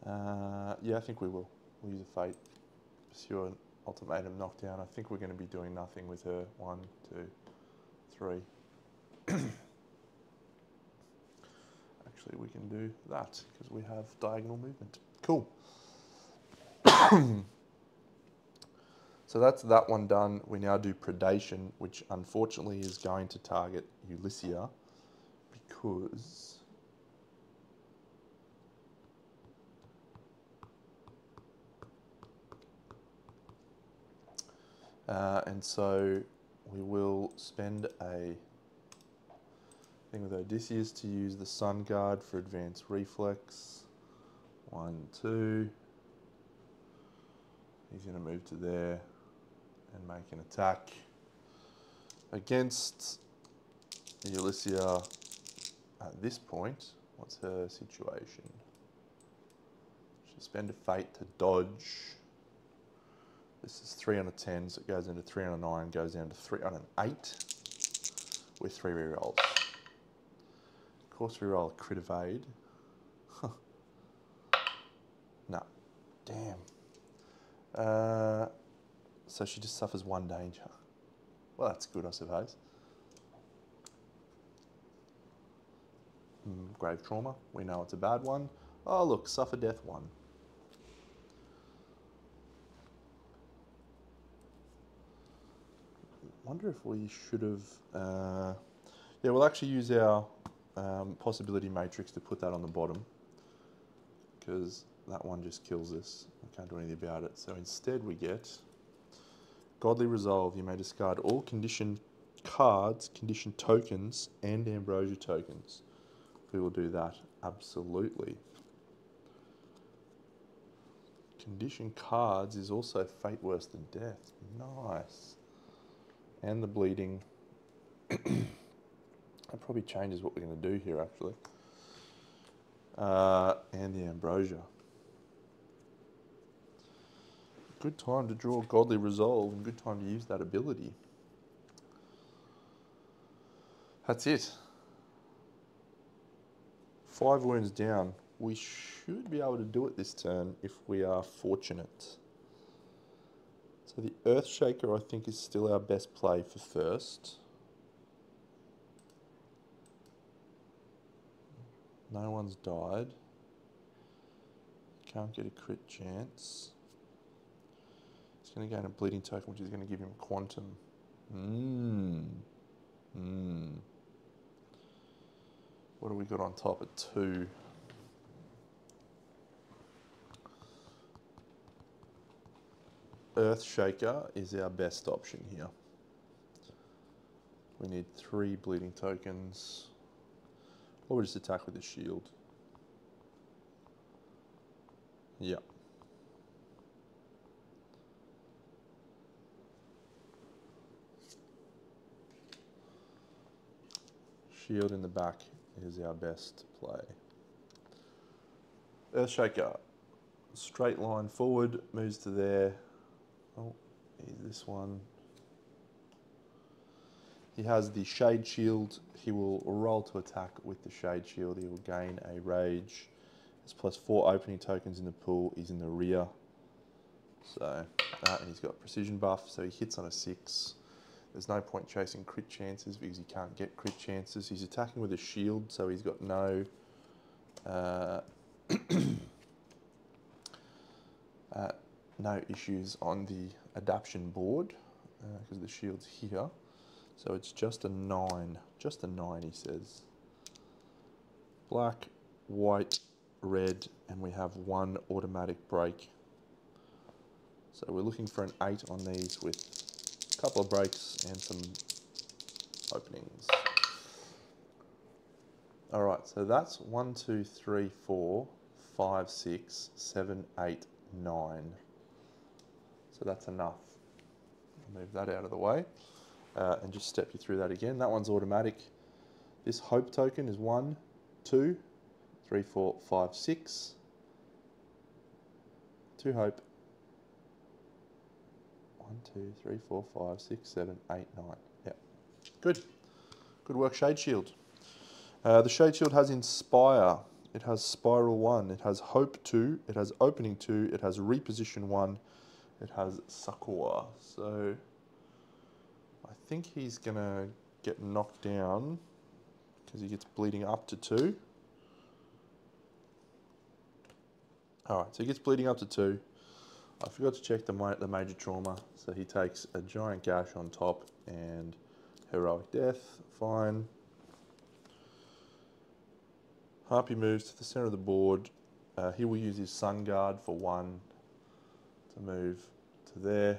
Uh, yeah, I think we will. We'll use a Fate, Pursuer Ultimatum, Knockdown. I think we're going to be doing nothing with her. One, two, three. Actually, we can do that because we have diagonal movement. Cool. so that's that one done. We now do predation, which unfortunately is going to target Ulyssia because uh, and so we will spend a thing with Odysseus to use the Sun Guard for advanced reflex. One, two. He's going to move to there and make an attack against Ulyssia at this point. What's her situation? She'll spend a fate to dodge. This is 3 on a 10, so it goes into 3 on a 9, goes down to 3 on an 8 with 3 rerolls. Course, reroll a crit evade. no. Damn. Uh, so she just suffers one danger. Well, that's good, I suppose. Mm, grave trauma. We know it's a bad one. Oh, look, suffer death one. wonder if we should have. Uh, yeah, we'll actually use our um, possibility matrix to put that on the bottom because that one just kills us. I can't do anything about it. So instead, we get Godly Resolve. You may discard all condition cards, condition tokens, and ambrosia tokens. We will do that absolutely. Condition cards is also fate worse than death. Nice and the bleeding. that probably changes what we're going to do here actually. Uh, and the ambrosia. Good time to draw godly resolve and good time to use that ability. That's it. Five wounds down. We should be able to do it this turn if we are fortunate. So the Earthshaker, I think, is still our best play for first. No one's died. Can't get a crit chance. He's going to gain a bleeding token, which is going to give him quantum. Mmm. Mmm. What do we got on top at two? Earthshaker is our best option here. We need three bleeding tokens. Or we just attack with the shield. Yeah. Shield in the back is our best play. Earthshaker, straight line forward, moves to there, Oh, is this one. He has the Shade Shield. He will roll to attack with the Shade Shield. He will gain a Rage. It's plus four opening tokens in the pool. He's in the rear. So, uh, and he's got precision buff, so he hits on a six. There's no point chasing crit chances because he can't get crit chances. He's attacking with a shield, so he's got no uh, uh, no issues on the adaption board because uh, the shield's here. So it's just a 9, just a 9 he says. Black, white, red, and we have one automatic break. So we're looking for an 8 on these with a couple of breaks and some openings. All right, so that's one, two, three, four, five, six, seven, eight, nine. So that's enough. Move that out of the way uh, and just step you through that again. That one's automatic. This hope token is one, two, three, four, five, six. Two hope. One, two, three, four, five, six, seven, eight, nine. Yep. Good. Good work, Shade Shield. Uh, the Shade Shield has Inspire. It has Spiral 1. It has Hope 2. It has Opening 2. It has Reposition 1. It has Succor. So think he's going to get knocked down because he gets bleeding up to 2. Alright, so he gets bleeding up to 2. I forgot to check the, ma the major trauma. So he takes a giant gash on top and heroic death. Fine. Harpy moves to the center of the board. Uh, he will use his Sun Guard for one to move to there.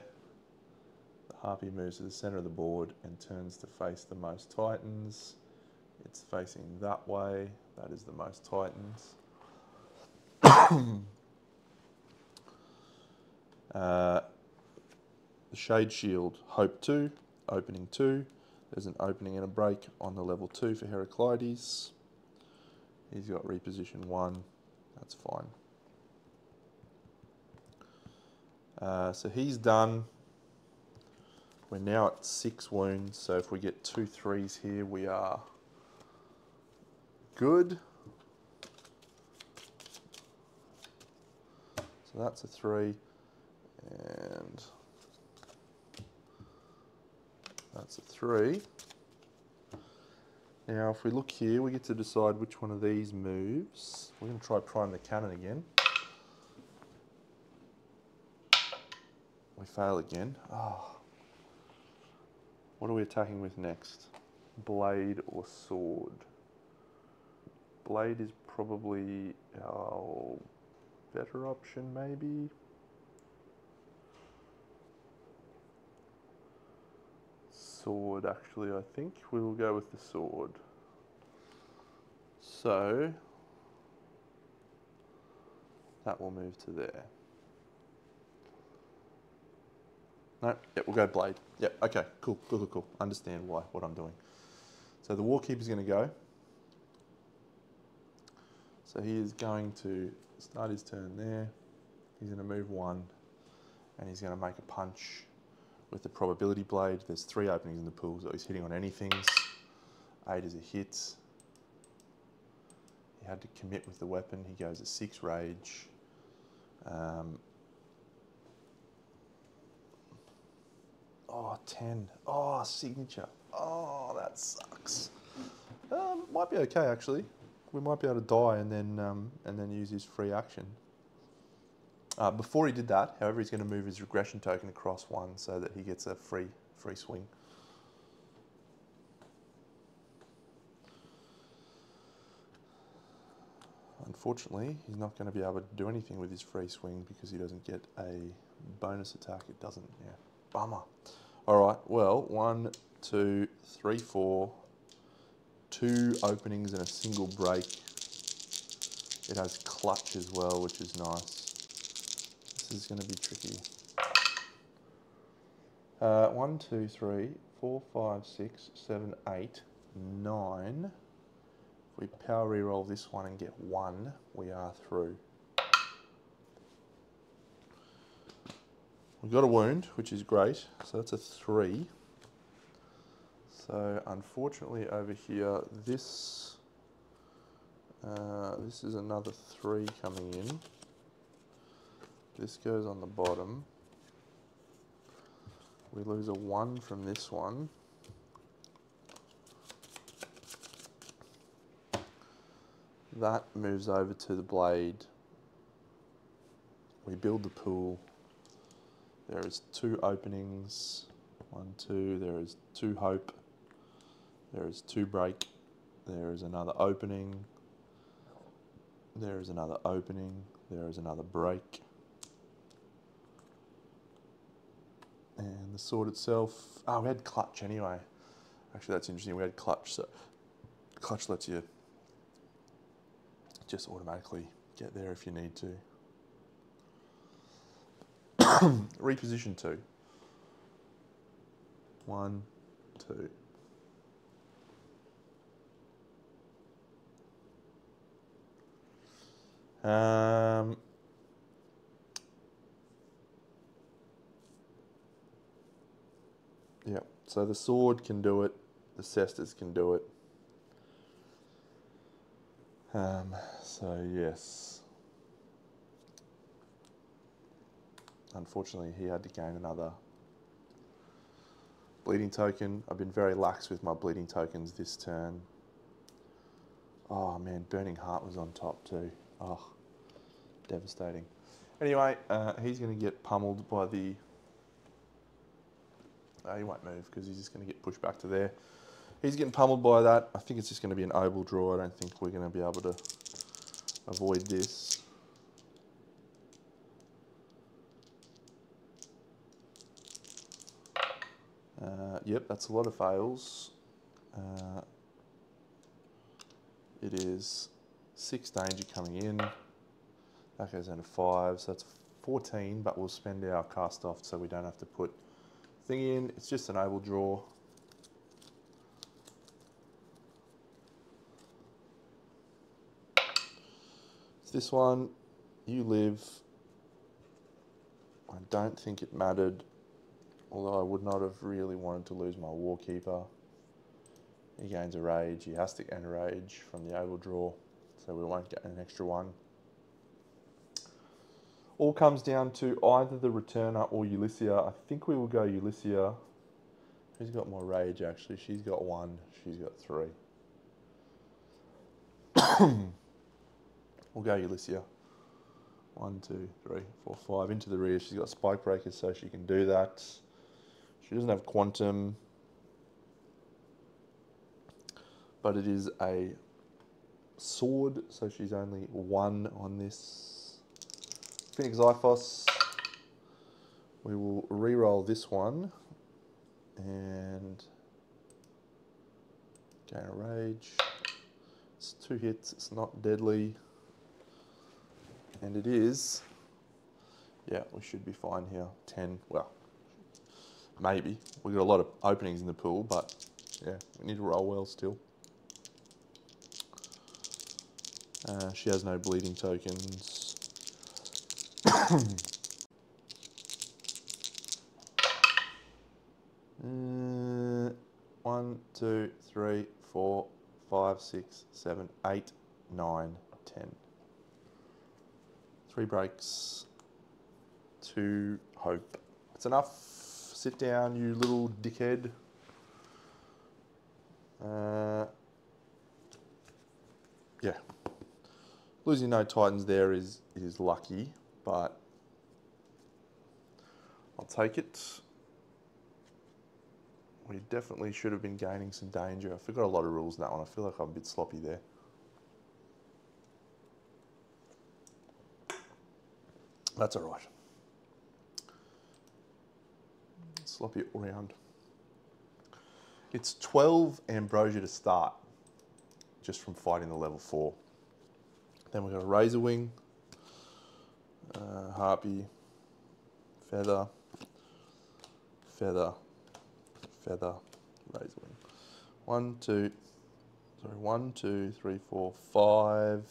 Harpy moves to the center of the board and turns to face the most Titans. It's facing that way. That is the most Titans. uh, the Shade Shield, Hope 2, opening 2. There's an opening and a break on the level 2 for Heraclides. He's got reposition 1. That's fine. Uh, so he's done. We're now at 6 wounds, so if we get two threes here, we are good. So that's a 3. And that's a 3. Now, if we look here, we get to decide which one of these moves. We're going to try prime the cannon again. We fail again. Oh. What are we attacking with next? Blade or sword? Blade is probably our better option, maybe. sword actually, I think. We will go with the sword. So, that will move to there. No, yeah, we'll go blade. Yeah, okay, cool, cool, cool, cool. Understand why, what I'm doing. So the Warkeeper's going to go. So he is going to start his turn there. He's going to move one, and he's going to make a punch with the probability blade. There's three openings in the pool, so he's hitting on anything. Eight is a hit. He had to commit with the weapon. He goes a six rage. Um, oh, 10. Oh, signature. Oh, that sucks. Um, might be okay, actually. We might be able to die and then, um, and then use his free action. Uh, before he did that, however, he's going to move his regression token across one so that he gets a free free swing. Unfortunately, he's not going to be able to do anything with his free swing because he doesn't get a bonus attack. It doesn't, yeah. Bummer. All right, well, one, two, three, four, two openings and a single break. It has clutch as well, which is nice This is going to be tricky. Uh, one, two, three, four, five, six, seven, eight, nine. If we power re-roll this one and get one, we are through. We've got a wound, which is great. So that's a three. So unfortunately over here, this uh, this is another three coming in. This goes on the bottom. We lose a 1 from this one. That moves over to the blade. We build the pool. There is two openings. One, two. There is two hope. There is two break. There is another opening. There is another opening. There is another break. And the sword itself, oh, we had clutch anyway. Actually, that's interesting. We had clutch, so clutch lets you just automatically get there if you need to. Reposition two. One, two. Um, yeah, so the sword can do it, the cestus can do it. Um, so yes. Unfortunately, he had to gain another bleeding token. I've been very lax with my bleeding tokens this turn. Oh man, Burning Heart was on top too. Oh, devastating. Anyway, uh, he's going to get pummeled by the. Uh, he won't move because he's just going to get pushed back to there. He's getting pummeled by that. I think it's just going to be an oval draw. I don't think we're going to be able to avoid this. Yep, that's a lot of fails. Uh, it is six danger coming in. That goes into five, so that's 14, but we'll spend our cast off so we don't have to put thing in. It's just an able draw. It's this one. You live. I don't think it mattered, although I would not have really wanted to lose my Warkeeper. He gains a rage. He has to a rage from the Able draw, so we won't get an extra one. All comes down to either the returner or Ulyssia. I think we will go Ulyssia. Who's got more rage actually? She's got one. She's got three. we'll go Ulyssia. One, two, three, four, five. Into the rear. She's got spike breakers, so she can do that. She doesn't have quantum. But it is a sword, so she's only one on this Phoenix Xiphos. We will re-roll this one and gain a rage. It's two hits, it's not deadly. And it is, yeah, we should be fine here. 10, well, maybe. We've got a lot of openings in the pool, but yeah, we need to roll well still. Uh, she has no bleeding tokens. uh, one, two, three, four, five, six, seven, eight, nine, ten. Three breaks. Two hope. It's enough. Sit down, you little dickhead. Uh, yeah. Losing no Titans there is, is lucky, but I'll take it. We definitely should have been gaining some danger. I forgot a lot of rules in that one. I feel like I'm a bit sloppy there. That's all right. Sloppy all round. It's 12 ambrosia to start, just from fighting the level 4. Then we've got a razor wing, uh, harpy, feather, feather, feather, razor wing. One, two, sorry, one, two, three, four, five.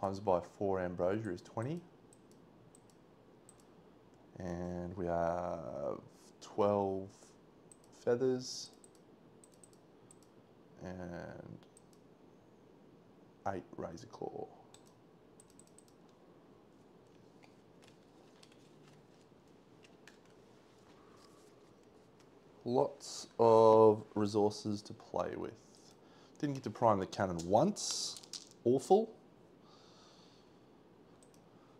Times by four ambrosia is 20. And we have 12 feathers and eight razor claw. Lots of resources to play with. Didn't get to prime the cannon once. Awful.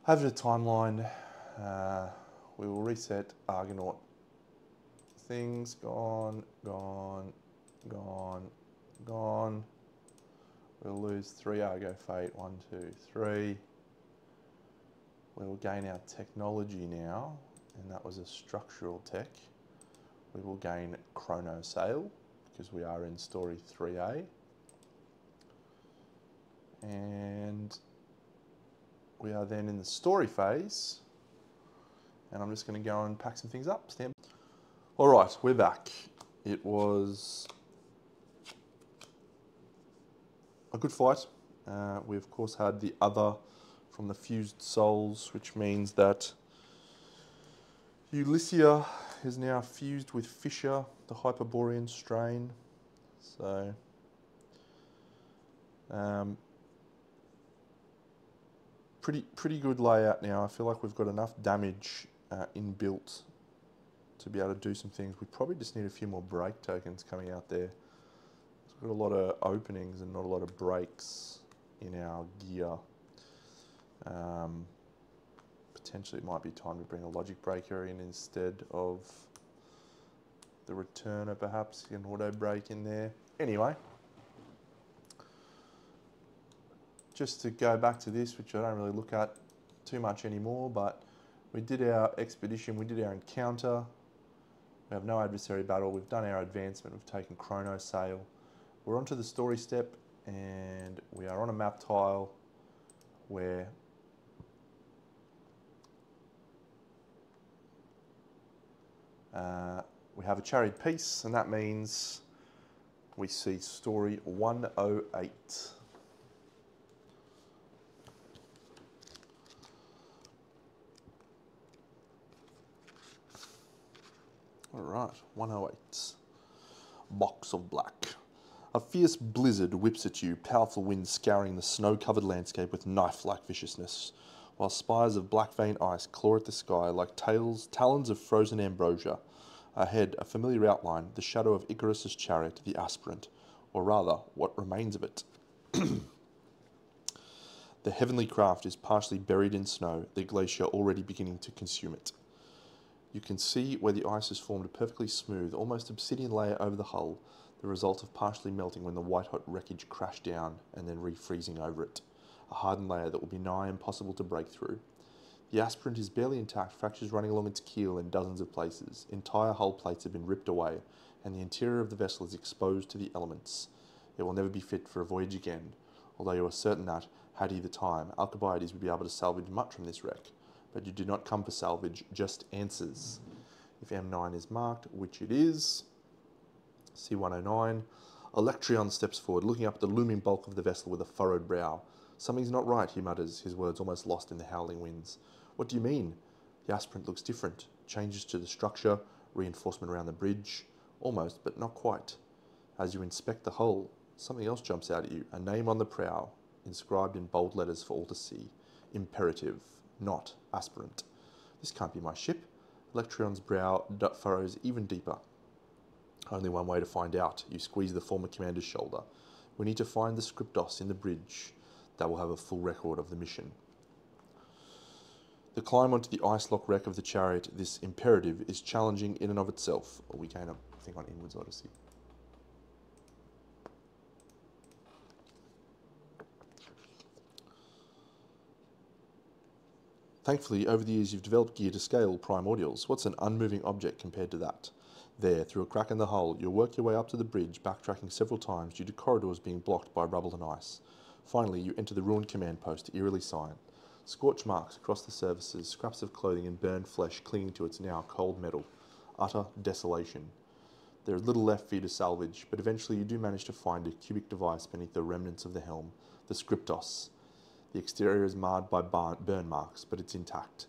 Over the timeline, uh, we will reset Argonaut. Things gone, gone, gone, gone. We'll lose three Argo Fate, one, two, three. We'll gain our technology now, and that was a structural tech. We will gain Chrono Sail, because we are in story 3A. And we are then in the story phase, and I'm just going to go and pack some things up. Stand. All right, we're back. It was a good fight. Uh, we of course had the other from the fused souls, which means that Ulyssia is now fused with Fisher, the Hyperborean strain. So, um, pretty pretty good layout now. I feel like we've got enough damage uh, inbuilt to be able to do some things. We probably just need a few more break tokens coming out there. we've got a lot of openings and not a lot of breaks in our gear. Um, potentially it might be time to bring a logic breaker in instead of the returner perhaps, an auto break in there. Anyway, just to go back to this, which I don't really look at too much anymore, but we did our expedition, we did our encounter, we have no adversary battle, we've done our advancement, we've taken chrono sail. We're onto the story step and we are on a map tile where uh, we have a chariot piece and that means we see story 108. All right, 108. Box of Black. A fierce blizzard whips at you, powerful winds scouring the snow-covered landscape with knife-like viciousness, while spires of black vein ice claw at the sky like tails, talons of frozen ambrosia. Ahead, a familiar outline, the shadow of Icarus's chariot, the aspirant, or rather, what remains of it. the heavenly craft is partially buried in snow, the glacier already beginning to consume it. You can see where the ice has formed a perfectly smooth, almost obsidian layer over the hull, the result of partially melting when the white-hot wreckage crashed down and then refreezing over it, a hardened layer that will be nigh impossible to break through. The aspirant is barely intact, fractures running along its keel in dozens of places. Entire hull plates have been ripped away, and the interior of the vessel is exposed to the elements. It will never be fit for a voyage again, although you are certain that, had he the time, Alcibiades would be able to salvage much from this wreck but you do not come for salvage, just answers. If M9 is marked, which it is, C109, Electrion steps forward, looking up at the looming bulk of the vessel with a furrowed brow. Something's not right, he mutters, his words almost lost in the howling winds. What do you mean? The aspirant looks different. Changes to the structure, reinforcement around the bridge. Almost, but not quite. As you inspect the hull, something else jumps out at you. A name on the prow, inscribed in bold letters for all to see. Imperative not aspirant. This can't be my ship. Electrion's brow furrows even deeper. Only one way to find out. You squeeze the former commander's shoulder. We need to find the Scriptos in the bridge. That will have a full record of the mission. The climb onto the ice lock wreck of the chariot, this imperative, is challenging in and of itself. we gain a thing on Inwards Odyssey. Thankfully, over the years you've developed gear to scale primordials. What's an unmoving object compared to that? There, through a crack in the hull, you'll work your way up to the bridge, backtracking several times due to corridors being blocked by rubble and ice. Finally, you enter the ruined command post, eerily silent. Scorch marks across the surfaces, scraps of clothing and burned flesh clinging to its now cold metal. Utter desolation. There is little left for you to salvage, but eventually you do manage to find a cubic device beneath the remnants of the helm, the Scriptos, the exterior is marred by burn marks, but it's intact.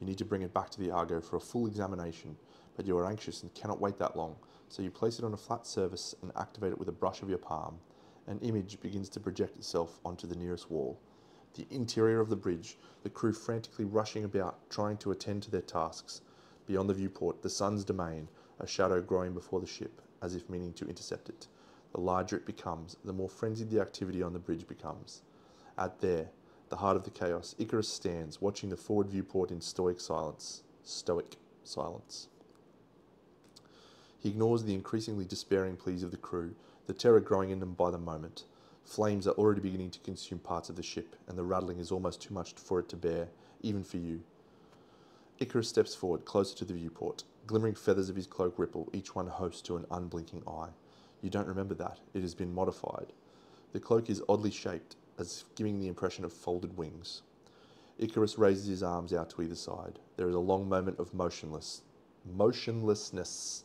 You need to bring it back to the Argo for a full examination, but you are anxious and cannot wait that long, so you place it on a flat surface and activate it with a brush of your palm. An image begins to project itself onto the nearest wall. The interior of the bridge, the crew frantically rushing about, trying to attend to their tasks. Beyond the viewport, the sun's domain, a shadow growing before the ship, as if meaning to intercept it. The larger it becomes, the more frenzied the activity on the bridge becomes. At there, the heart of the chaos, Icarus stands, watching the forward viewport in stoic silence. Stoic silence. He ignores the increasingly despairing pleas of the crew, the terror growing in them by the moment. Flames are already beginning to consume parts of the ship, and the rattling is almost too much for it to bear, even for you. Icarus steps forward, closer to the viewport. Glimmering feathers of his cloak ripple, each one host to an unblinking eye. You don't remember that. It has been modified. The cloak is oddly shaped, as giving the impression of folded wings. Icarus raises his arms out to either side. There is a long moment of motionless, motionlessness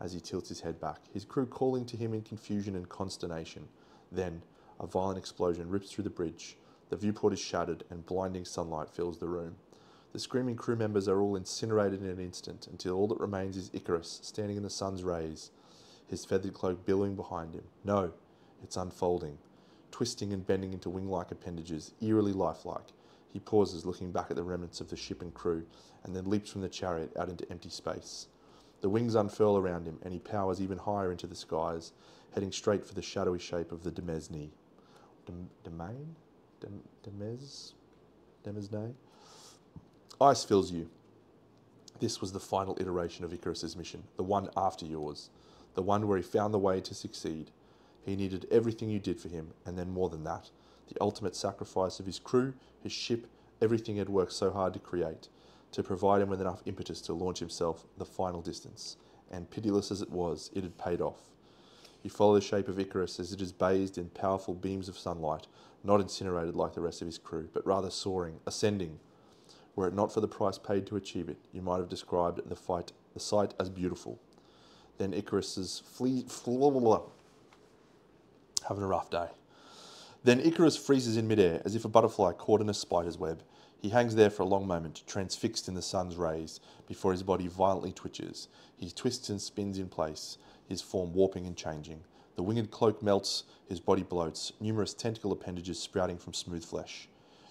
as he tilts his head back, his crew calling to him in confusion and consternation. Then, A violent explosion rips through the bridge. The viewport is shattered, and blinding sunlight fills the room. The screaming crew members are all incinerated in an instant until all that remains is Icarus standing in the sun's rays, his feathered cloak billowing behind him. No, it's unfolding, twisting and bending into wing like appendages, eerily lifelike. He pauses, looking back at the remnants of the ship and crew, and then leaps from the chariot out into empty space. The wings unfurl around him, and he powers even higher into the skies, heading straight for the shadowy shape of the Demesne. Dem- Domain? Dem- Demes? Demesne? Ice fills you. This was the final iteration of Icarus's mission, the one after yours, the one where he found the way to succeed. He needed everything you did for him, and then more than that, the ultimate sacrifice of his crew, his ship, everything he had worked so hard to create, to provide him with enough impetus to launch himself the final distance. And pitiless as it was, it had paid off. You follow the shape of Icarus as it is bathed in powerful beams of sunlight, not incinerated like the rest of his crew, but rather soaring, ascending, were it not for the price paid to achieve it, you might have described the fight, the sight as beautiful. Then Icarus's flee, having a rough day. Then Icarus freezes in midair, as if a butterfly caught in a spider's web. He hangs there for a long moment, transfixed in the sun's rays, before his body violently twitches. He twists and spins in place, his form warping and changing. The winged cloak melts, his body bloats, numerous tentacle appendages sprouting from smooth flesh.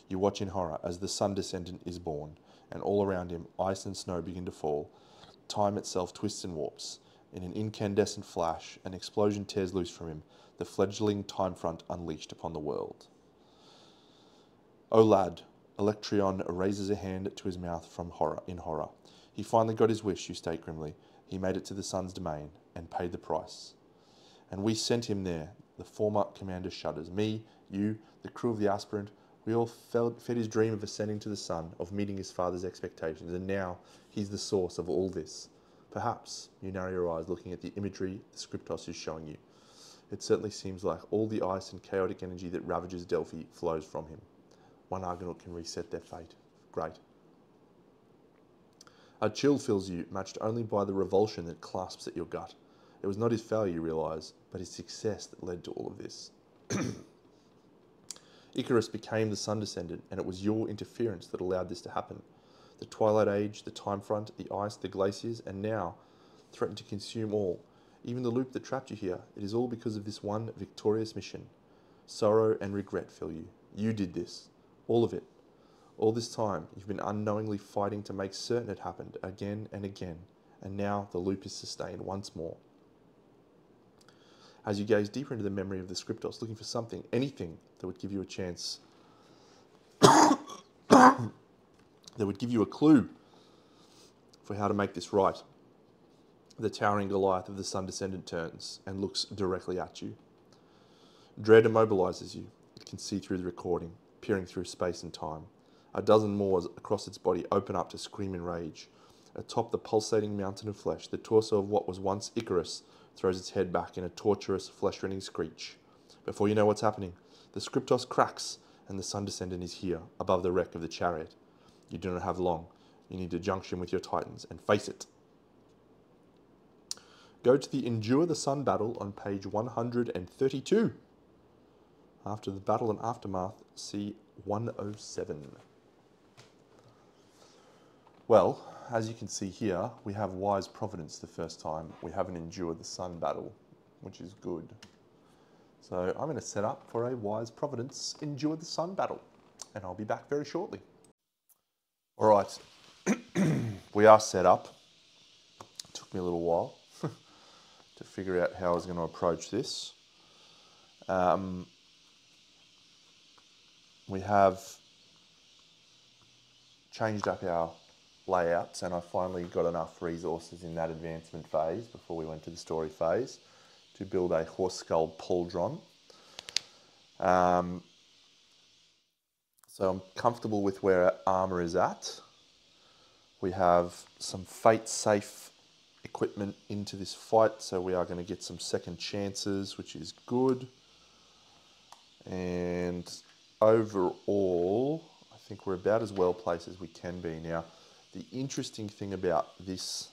You watch in horror as the sun descendant is born, and all around him ice and snow begin to fall. Time itself twists and warps. In an incandescent flash, an explosion tears loose from him, the fledgling time front unleashed upon the world. O lad, Electron raises a hand to his mouth from horror in horror. He finally got his wish, you state grimly. He made it to the sun's domain and paid the price. And we sent him there. The former commander shudders. Me, you, the crew of the aspirant, we all fed his dream of ascending to the sun, of meeting his father's expectations, and now he's the source of all this. Perhaps you narrow your eyes looking at the imagery the Scriptos is showing you. It certainly seems like all the ice and chaotic energy that ravages Delphi flows from him. One Argonaut can reset their fate. Great. A chill fills you, matched only by the revulsion that clasps at your gut. It was not his failure, you realise, but his success that led to all of this. Icarus became the sun descendant, and it was your interference that allowed this to happen. The Twilight Age, the Time Front, the ice, the glaciers, and now threaten to consume all. Even the loop that trapped you here, it is all because of this one victorious mission. Sorrow and regret fill you. You did this. All of it. All this time, you've been unknowingly fighting to make certain it happened again and again, and now the loop is sustained once more. As you gaze deeper into the memory of the Scriptos, looking for something, anything that would give you a chance, that would give you a clue for how to make this right. The towering Goliath of the Sun Descendant turns and looks directly at you. Dread immobilizes you. You can see through the recording, peering through space and time. A dozen Moors across its body open up to scream in rage. Atop the pulsating mountain of flesh, the torso of what was once Icarus throws its head back in a torturous, flesh-rending screech. Before you know what's happening, the Scriptos cracks and the Sun Descendant is here, above the wreck of the chariot. You do not have long. You need to junction with your Titans and face it. Go to the Endure the Sun battle on page 132. After the battle and aftermath, see 107. Well, as you can see here, we have Wise Providence the first time. We haven't endured the Sun battle, which is good. So I'm going to set up for a Wise Providence Endure the Sun battle, and I'll be back very shortly. All right, we are set up. It took me a little while to figure out how I was going to approach this. Um, we have changed up our layouts and I finally got enough resources in that advancement phase before we went to the story phase to build a horse skull pauldron. Um, so I'm comfortable with where our armour is at. We have some fate safe equipment into this fight so we are going to get some second chances which is good. And overall, I think we're about as well placed as we can be. Now, the interesting thing about this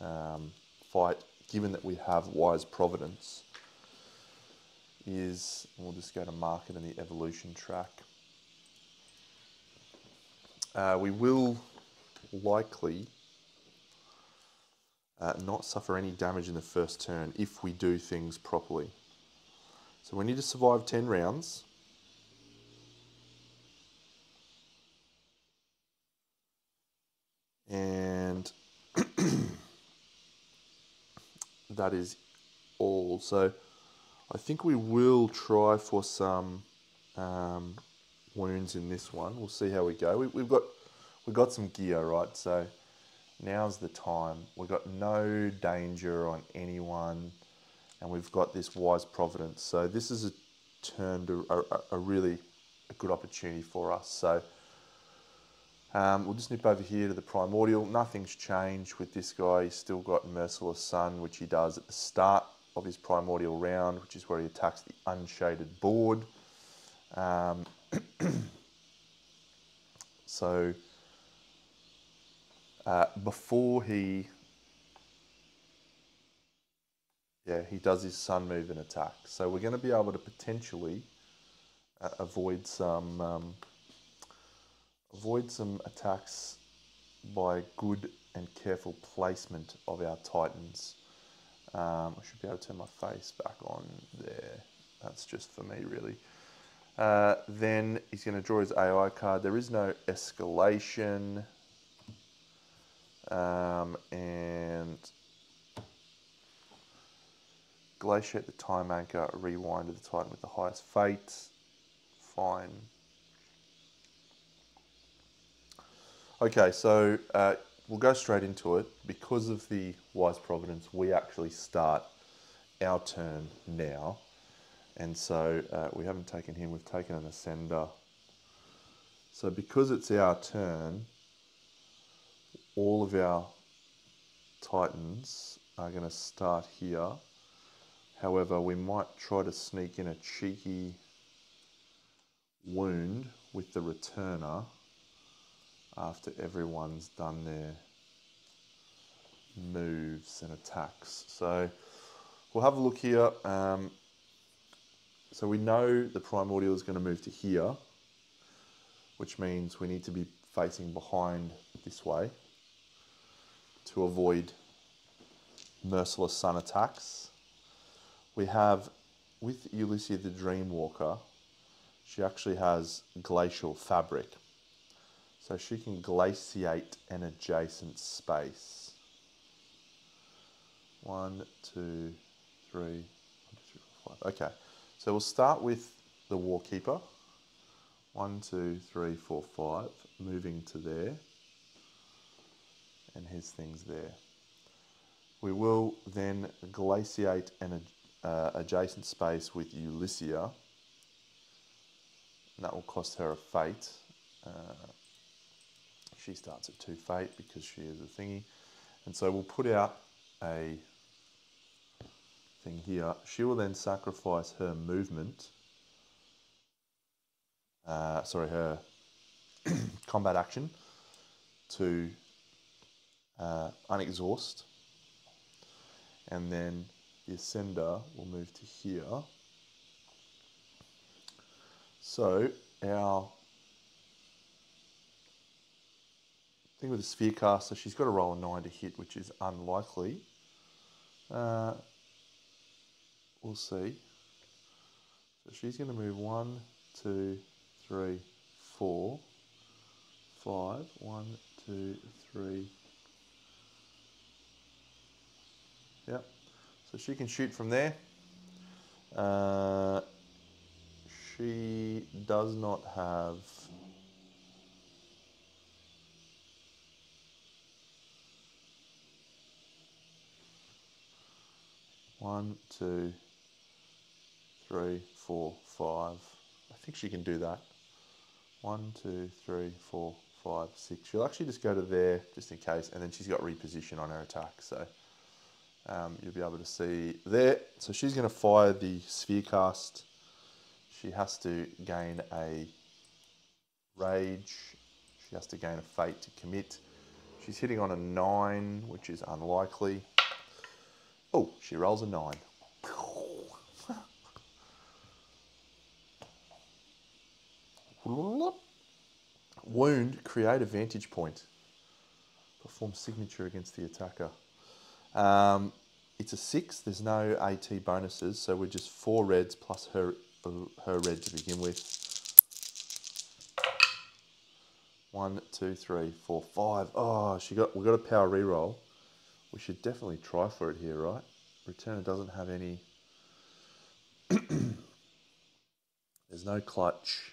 um, fight, given that we have Wise Providence, is, we'll just go to market and the evolution track. Uh, we will likely uh, not suffer any damage in the first turn if we do things properly. So we need to survive 10 rounds. And that is all. So I think we will try for some um, wounds in this one. We'll see how we go. We, have got we've got some gear, right? So now's the time. We've got no danger on anyone, and we've got this wise providence. So this is a turn to a, a really a good opportunity for us. So um, we'll just nip over here to the primordial. Nothing's changed with this guy. He's still got Merciless Sun, which he does at the start of his primordial round, which is where he attacks the unshaded board. Um, so uh, before he, yeah, he does his sun move and attack. So we're going to be able to potentially uh, avoid some um, avoid some attacks by good and careful placement of our titans. Um, I should be able to turn my face back on there. That's just for me, really. Uh, then he's going to draw his AI card. There is no escalation. Um, and glaciate the time anchor, rewind to the Titan with the highest fate. Fine. Okay, so uh, we'll go straight into it. Because of the Wise Providence, we actually start our turn now. And so uh, we haven't taken him, we've taken an Ascender. So because it's our turn, all of our Titans are going to start here. However, we might try to sneak in a cheeky wound with the returner after everyone's done their moves and attacks. So we'll have a look here. Um, so we know the primordial is going to move to here, which means we need to be facing behind this way to avoid merciless sun attacks. We have, with Ulyssia the Dreamwalker, she actually has glacial fabric. So she can glaciate an adjacent space. One, two, three, one, two, three, four, five. Okay, so we'll start with the Warkeeper. One, two, three, four, five, moving to there. And his things there. We will then glaciate an uh, adjacent space with Ulyssia. And that will cost her a fate. Uh, she starts at two fate because she is a thingy. And so we'll put out a thing here. She will then sacrifice her movement, uh, sorry, her combat action to uh, unexhaust. And then the ascender will move to here. So our thing with the sphere caster, she's got to roll a 9 to hit, which is unlikely. Uh, we'll see. So she's going to move one, two, three, four, five. One, two, three. Yep. So she can shoot from there. Uh, she does not have One, two, three, four, five. I think she can do that. One, two, three, four, five, six. She'll actually just go to there just in case, and then she's got reposition on her attack. So um, you'll be able to see there. So she's going to fire the sphere cast. She has to gain a rage. She has to gain a fate to commit. She's hitting on a nine, which is unlikely. Oh, she rolls a nine. Wound, create a vantage point. Perform signature against the attacker. Um, it's a six. There's no AT bonuses, so we're just four reds plus her her red to begin with. One, two, three, four, five. Oh, she got we got a power reroll. We should definitely try for it here, right? Returner doesn't have any. There's no clutch.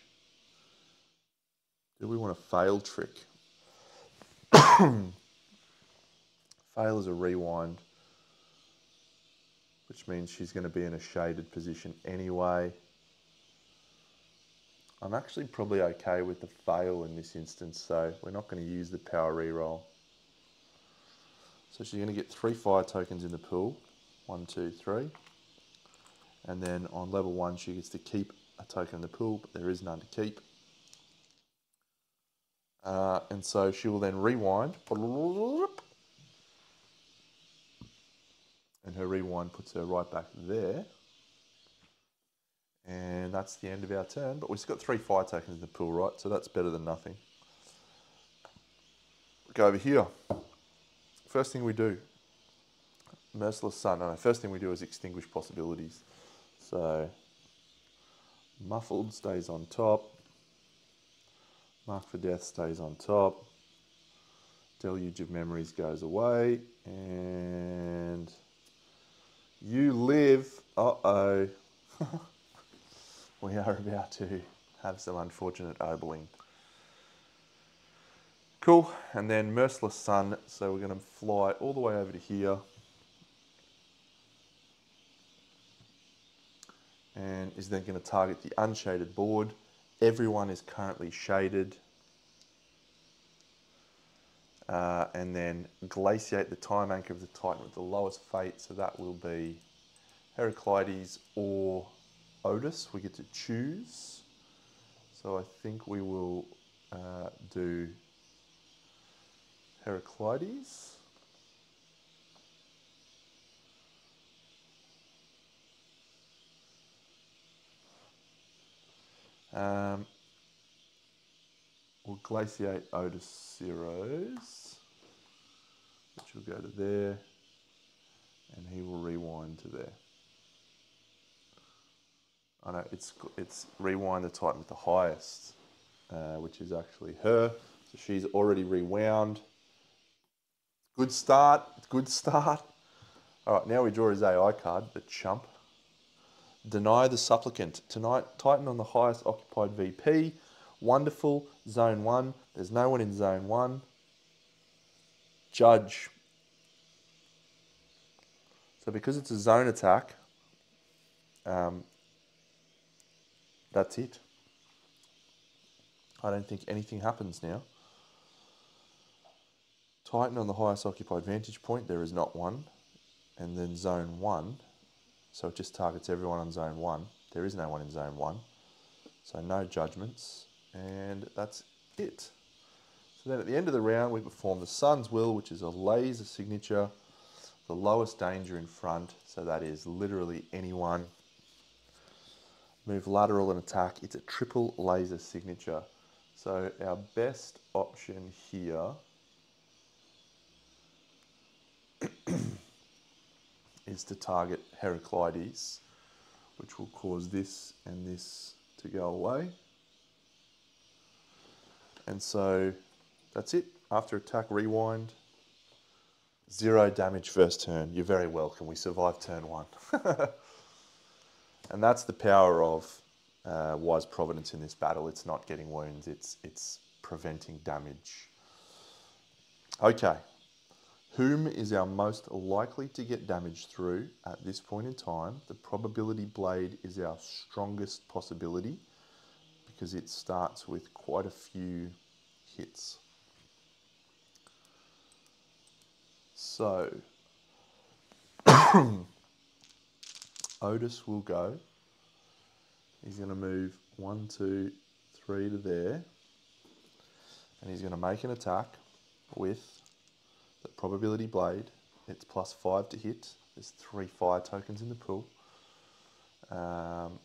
Do we want a fail trick? fail is a rewind, which means she's going to be in a shaded position anyway. I'm actually probably okay with the fail in this instance, so we're not going to use the power reroll. So she's going to get three fire tokens in the pool. One, two, three. And then on level one, she gets to keep a token in the pool, but there is none to keep. Uh, and so she will then rewind. And her rewind puts her right back there. And that's the end of our turn. But we've got three fire tokens in the pool, right? So that's better than nothing. Go over here. First thing we do, Merciless Sun. No, first thing we do is extinguish possibilities. So Muffled stays on top. Mark for Death stays on top. Deluge of Memories goes away. And you live. Uh-oh. we are about to have some unfortunate obling. Cool, and then Merciless Sun, so we're going to fly all the way over to here. And is then going to target the unshaded board. Everyone is currently shaded. Uh, and then glaciate the time anchor of the Titan with the lowest fate, so that will be Heraclides or Otis. We get to choose. So I think we will uh, do Heraclides. Um, we'll glaciate Otis Zeros, which will go to there, and he will rewind to there. I know it's it's rewind the Titan with the highest, uh, which is actually her. So she's already rewound. Good start. Good start. All right, now we draw his AI card, the chump. Deny the supplicant. Tonight, Titan on the highest occupied VP. Wonderful. Zone 1. There's no one in Zone 1. Judge. So because it's a zone attack, um, that's it. I don't think anything happens now. Titan on the highest occupied vantage point, there is not one. And then zone 1 so it just targets everyone on zone one. There is no one in zone one. So no judgments. And that's it. So then at the end of the round, we perform the Sun's Will, which is a laser signature, the lowest danger in front. So that is literally anyone. Move lateral and attack. It's a triple laser signature. So our best option here is to target Heraclides, which will cause this and this to go away. And so that's it. After attack, rewind. Zero damage first turn. You're very welcome. We survived turn one. and that's the power of uh, Wise Providence in this battle. It's not getting wounds, it's, it's preventing damage. Okay. Whom is our most likely to get damage through at this point in time? The probability blade is our strongest possibility because it starts with quite a few hits. So, Otis will go. He's going to move one, two, three to there. And he's going to make an attack with the probability blade, it's plus five to hit. There's three fire tokens in the pool. Um,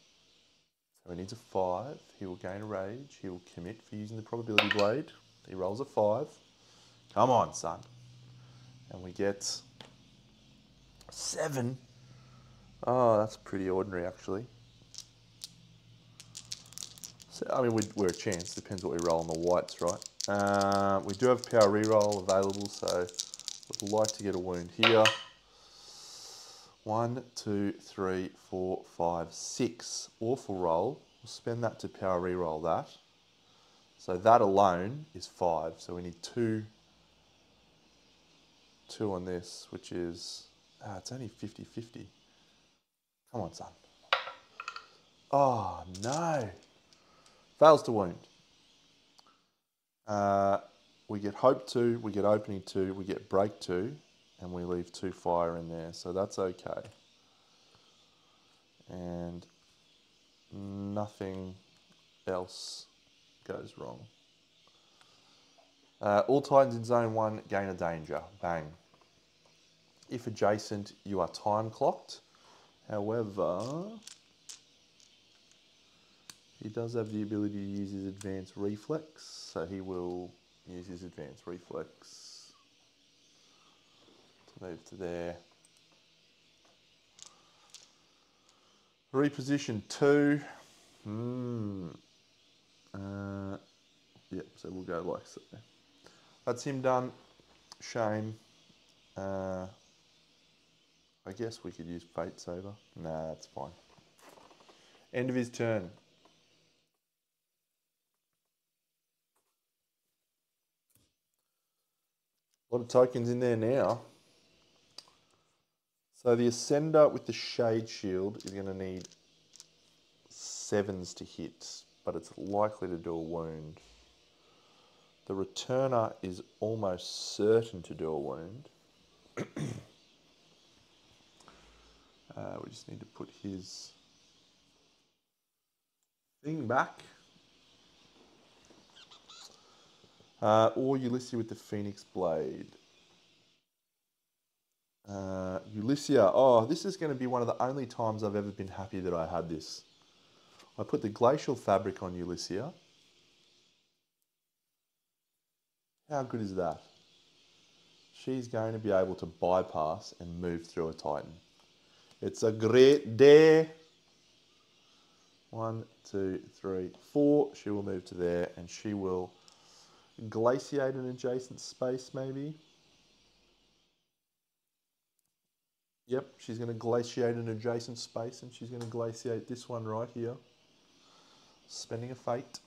So he needs a five. He will gain a rage. He will commit for using the probability blade. He rolls a five. Come on, son. And we get seven. Oh, that's pretty ordinary, actually. So, I mean, we, we're a chance. Depends what we roll on the whites, right? Uh, we do have power reroll available, so would like to get a wound here. One, two, three, four, five, six. Awful roll. We'll spend that to power re-roll that. So that alone is five. So we need two, two on this, which is, ah, it's only 50-50. Come on, son. Oh, no. Fails to wound. Uh, we get hope two, we get opening two, we get break two, and we leave two fire in there. So that's okay. And nothing else goes wrong. Uh, all titans in zone one gain a danger. Bang. If adjacent, you are time clocked. However, he does have the ability to use his advanced reflex, so he will use his advanced reflex move to there. Reposition two. Hmm. Uh, yep, so we'll go like so. That's him done. Shame. Uh, I guess we could use Fate Saver. Nah, that's fine. End of his turn. A lot of tokens in there now. So the Ascender with the Shade Shield is going to need sevens to hit, but it's likely to do a wound. The Returner is almost certain to do a wound. uh, we just need to put his thing back. Uh, or Ulyssia with the Phoenix Blade. Uh, Ulyssia, oh, this is going to be one of the only times I've ever been happy that I had this. I put the Glacial Fabric on Ulyssia. How good is that? She's going to be able to bypass and move through a Titan. It's a great day. One, two, three, four. She will move to there and she will glaciate an adjacent space maybe. Yep, she's going to glaciate an adjacent space and she's going to glaciate this one right here. Spending a fate.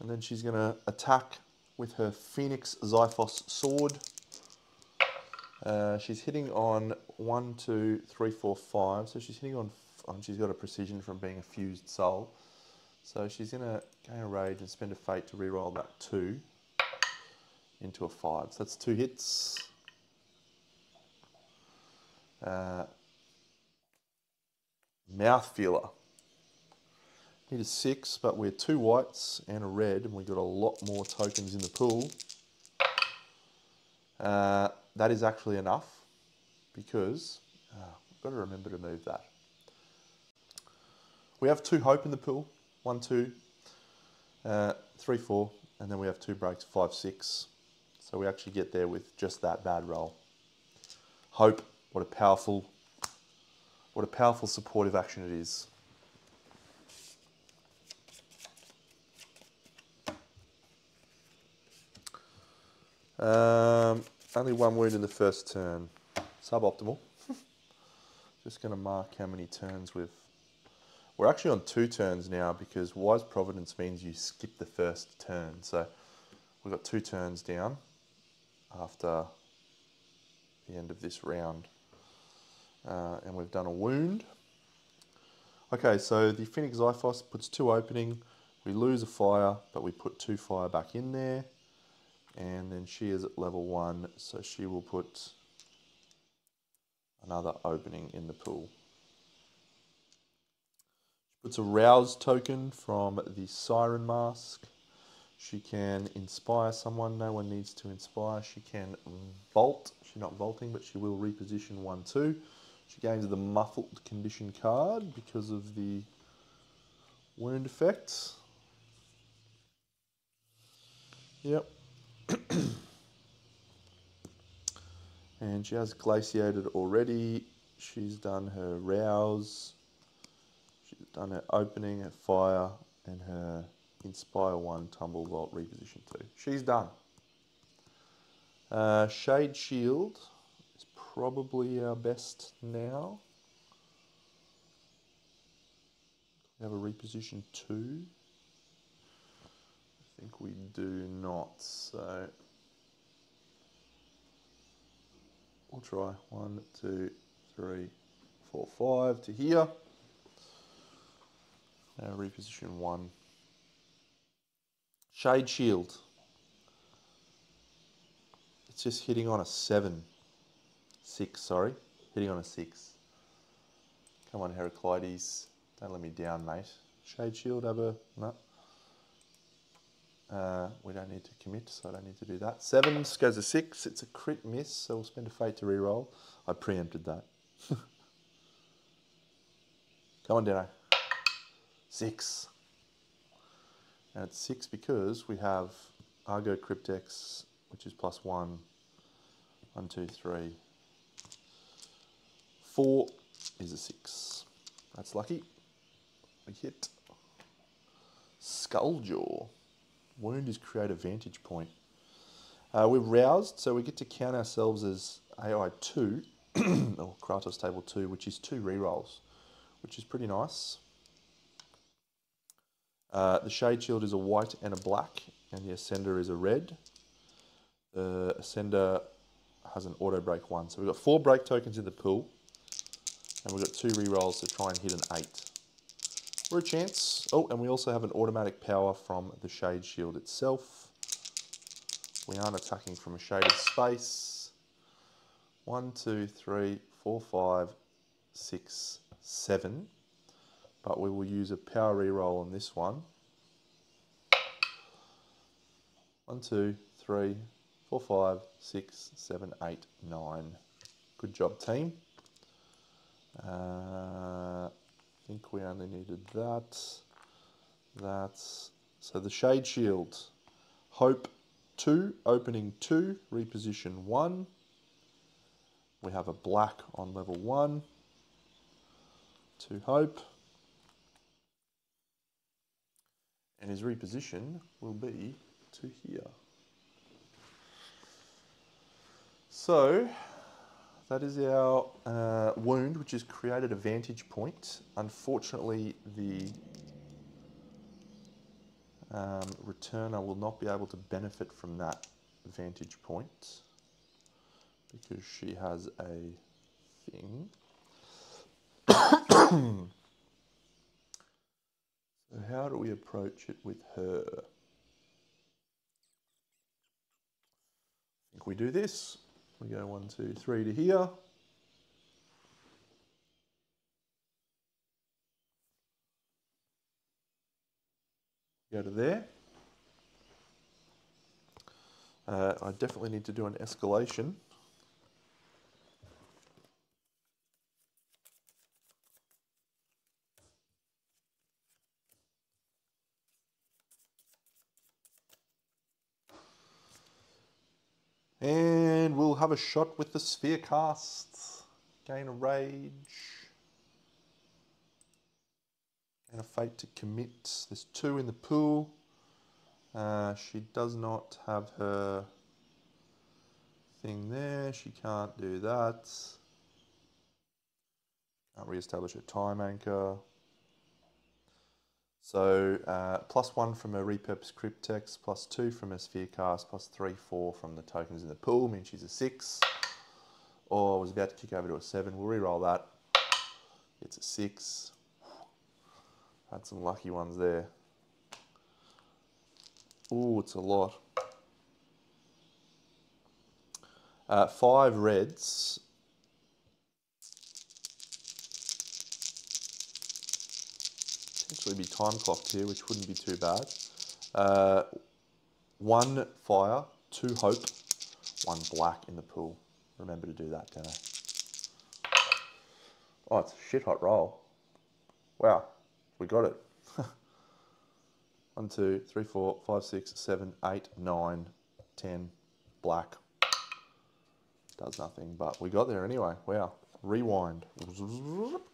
And then she's going to attack with her Phoenix Xiphos sword. Uh, she's hitting on one, two, three, four, five. So she's hitting on, on, she's got a precision from being a fused soul. So she's going to gain a rage and spend a fate to reroll that two into a five. So that's two hits. Uh, mouth feeler. Need a six, but we're two whites and a red, and we've got a lot more tokens in the pool. Uh, that is actually enough because uh, we've got to remember to move that. We have two hope in the pool. One, two, uh, three, four, and then we have two breaks, five, six. So we actually get there with just that bad roll. Hope, what a powerful, what a powerful supportive action it is. Um, only one wound in the first turn. Suboptimal. Just going to mark how many turns we've we're actually on two turns now because Wise Providence means you skip the first turn. So we've got two turns down after the end of this round. Uh, and we've done a wound. Okay, so the Phoenix Xiphos puts two opening. We lose a fire, but we put two fire back in there. And then she is at level one, so she will put another opening in the pool. She puts a rouse token from the Siren Mask. She can inspire someone. No one needs to inspire. She can vault. She's not vaulting, but she will reposition one, two. She gains the muffled condition card because of the wound effect. Yep. and she has glaciated already. She's done her rouse. She's done her opening, her fire, and her inspire one tumble vault reposition two. She's done. Uh, Shade Shield is probably our best now. We have a reposition two. I think we do not, so we'll try one, two, three, four, five to here. Now reposition one. Shade Shield. It's just hitting on a seven. Six, sorry. Hitting on a six. Come on, Heraclides. Don't let me down, mate. Shade Shield, have a... No. Uh, we don't need to commit, so I don't need to do that. Seven goes to six. It's a crit miss, so we'll spend a fate to re-roll. I preempted that. Come on, Dino. Six. And it's six because we have Argo Cryptex, which is plus one, one, two, three. Four is a six. That's lucky. We hit. Skulljaw. Wound is create a vantage point. Uh, we're roused, so we get to count ourselves as AI2, or Kratos table 2, which is two rerolls, which is pretty nice. Uh, the Shade Shield is a white and a black, and the Ascender is a red. The Ascender has an auto break one. So we've got four break tokens in the pool, and we've got two rerolls to try and hit an eight. For a chance. Oh, and we also have an automatic power from the Shade Shield itself. We aren't attacking from a shaded space. One, two, three, four, five, six, seven. But we will use a power reroll on this one. One, two, three, four, five, six, seven, eight, nine. Good job, team. Uh, I think we only needed that. That's so the shade shield. Hope two, opening two, reposition one. We have a black on level one. To hope. And his reposition will be to here. So that is our uh, wound, which has created a vantage point. Unfortunately, the um, returner will not be able to benefit from that vantage point because she has a thing. So how do we approach it with her? I think we do this. We go one, two, three to here. Go to there. Uh, I definitely need to do an escalation. And we'll have a shot with the sphere cast. Gain a rage. And a fate to commit. There's two in the pool. Uh, she does not have her thing there. She can't do that. Can't re-establish her time anchor. So uh, plus one from a repurposed cryptex, plus two from a sphere cast, plus three, four from the tokens in the pool, means she's a six. Or I was about to kick over to a seven. We'll re-roll that. It's a six. Had some lucky ones there. Oh, it's a lot. Uh, five reds potentially be time clocked here, which wouldn't be too bad. Uh, one fire, two hope, one black in the pool. Remember to do that, Dano. Oh, it's a shit hot roll. Wow, we got it. One, two, three, four, five, six, seven, eight, nine, ten. Black. Does nothing, but we got there anyway. Wow. Rewind.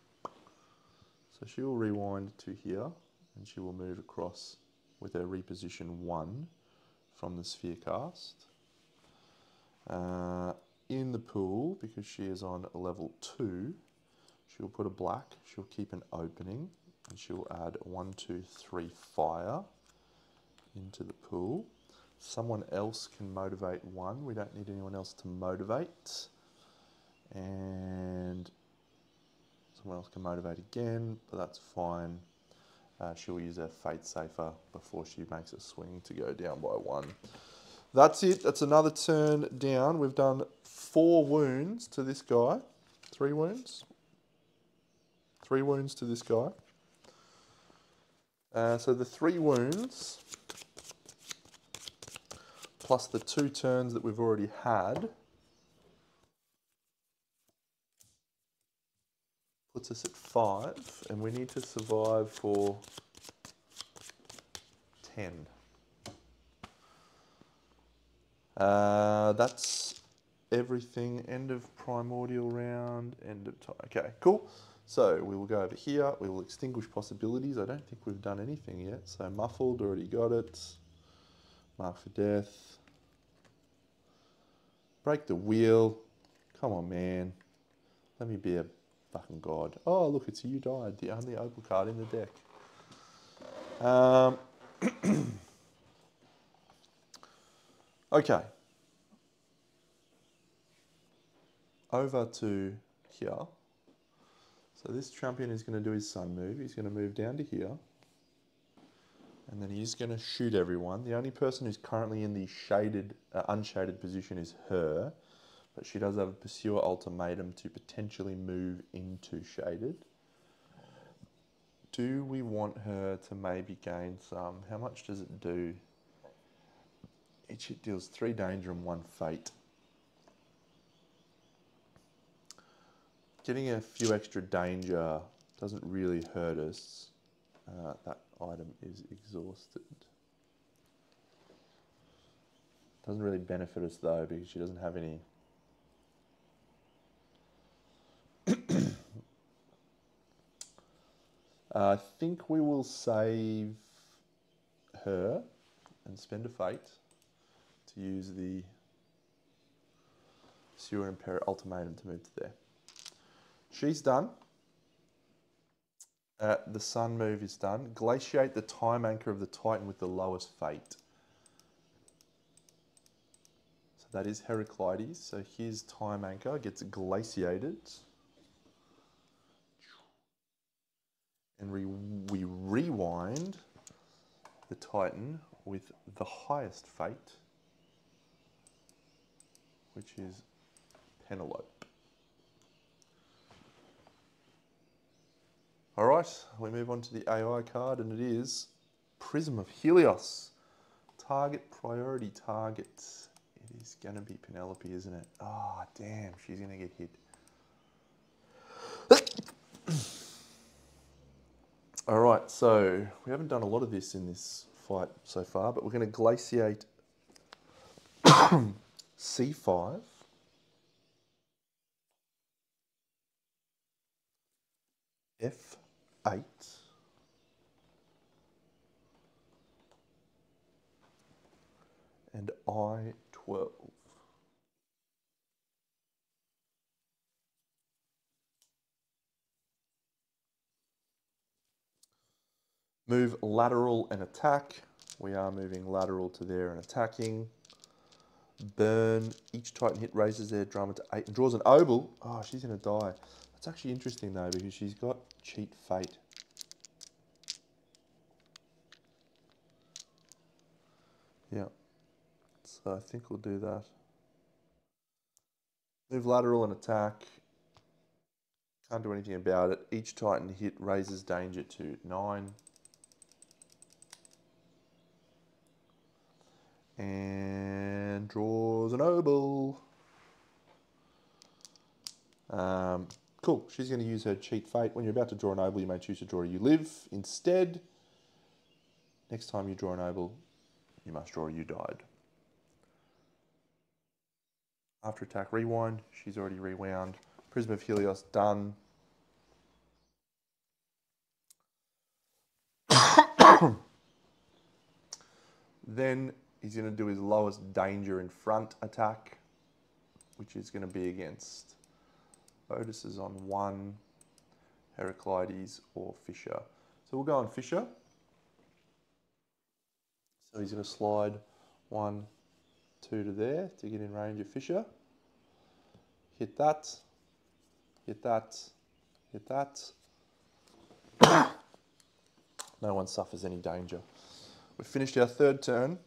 She will rewind to here and she will move across with her reposition one from the sphere cast. Uh, in the pool, because she is on level two, she'll put a black, she'll keep an opening, and she'll add one, two, three fire into the pool. Someone else can motivate one. We don't need anyone else to motivate. And someone else can motivate again, but that's fine. Uh, she'll use her fate safer before she makes a swing to go down by one. That's it. That's another turn down. We've done four wounds to this guy. Three wounds. Three wounds to this guy. Uh, so the three wounds plus the two turns that we've already had puts us at five, and we need to survive for 10. Uh, that's everything. End of primordial round, end of time. Okay, cool. So we will go over here. We will extinguish possibilities. I don't think we've done anything yet. So muffled, already got it. Mark for death. Break the wheel. Come on, man. Let me be a fucking god. Oh, look, it's you died. The only opal card in the deck. Um, okay. Over to here. So this champion is going to do his sun move. He's going to move down to here. And then he's going to shoot everyone. The only person who's currently in the shaded, uh, unshaded position is her but she does have a Pursuer ultimatum to potentially move into Shaded. Do we want her to maybe gain some? How much does it do? Each hit deals three danger and one fate. Getting a few extra danger doesn't really hurt us. Uh, that item is exhausted. Doesn't really benefit us though because she doesn't have any I think we will save her and spend a fate to use the Sewer Imperator Ultimatum to move to there. She's done. Uh, the sun move is done. Glaciate the time anchor of the Titan with the lowest fate. So that is Heraclides. So his time anchor gets glaciated. And we, we rewind the Titan with the highest fate, which is Penelope. All right, we move on to the AI card, and it is Prism of Helios. Target priority target. It is going to be Penelope, isn't it? Ah, oh, damn, she's going to get hit. All right, so we haven't done a lot of this in this fight so far, but we're going to glaciate C5. F8. And I12. Move lateral and attack. We are moving lateral to there and attacking. Burn. Each Titan hit raises their drama to 8 and draws an obol. Oh, she's going to die. That's actually interesting though because she's got cheat fate. Yeah. So I think we'll do that. Move lateral and attack. Can't do anything about it. Each Titan hit raises danger to 9. And draws an obol. Um, Cool. She's going to use her cheat fate. When you're about to draw an obol, you may choose to draw a you live. Instead, next time you draw an obol, you must draw a you died. After attack, rewind. She's already rewound. Prism of Helios done. then he's going to do his lowest danger in front attack, which is going to be against Otis is on one, Heraclides or Fisher. So we'll go on Fisher. So he's going to slide one, two to there to get in range of Fisher. Hit that, hit that, hit that. no one suffers any danger. We've finished our third turn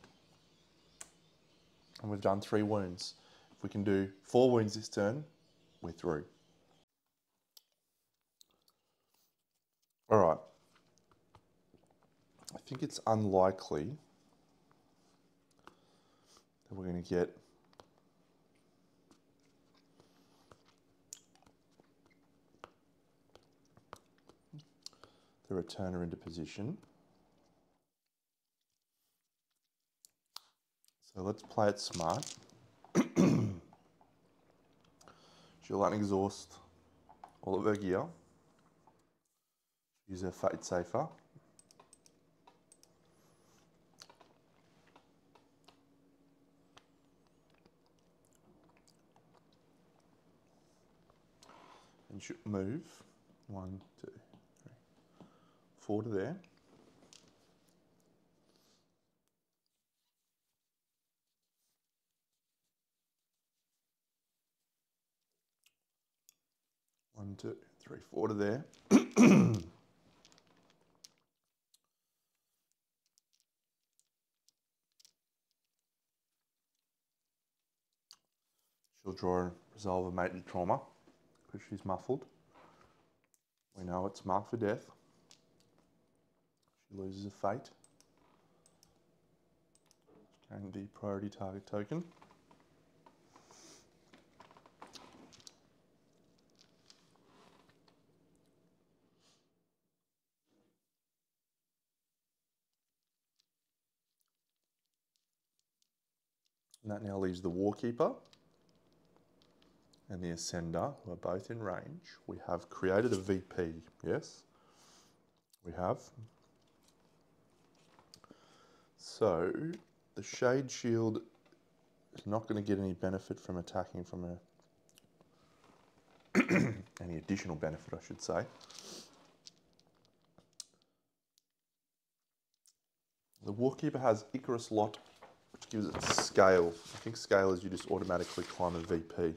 and we've done three wounds. If we can do four wounds this turn, we're through. All right. I think it's unlikely that we're going to get the returner into position. So let's play it smart. She'll exhaust all of her gear. Use her fate safer. And should move one, two, three, four to there. One, two, three, four to there. She'll draw and resolve a mated trauma because she's muffled. We know it's marked for death. She loses a fate. Gain the priority target token. And that now leaves the Warkeeper and the Ascender, who are both in range. We have created a VP, yes? We have. So, the Shade Shield is not going to get any benefit from attacking from a... any additional benefit, I should say. The Warkeeper has Icarus Lot, gives it scale. I think scale is you just automatically climb a VP.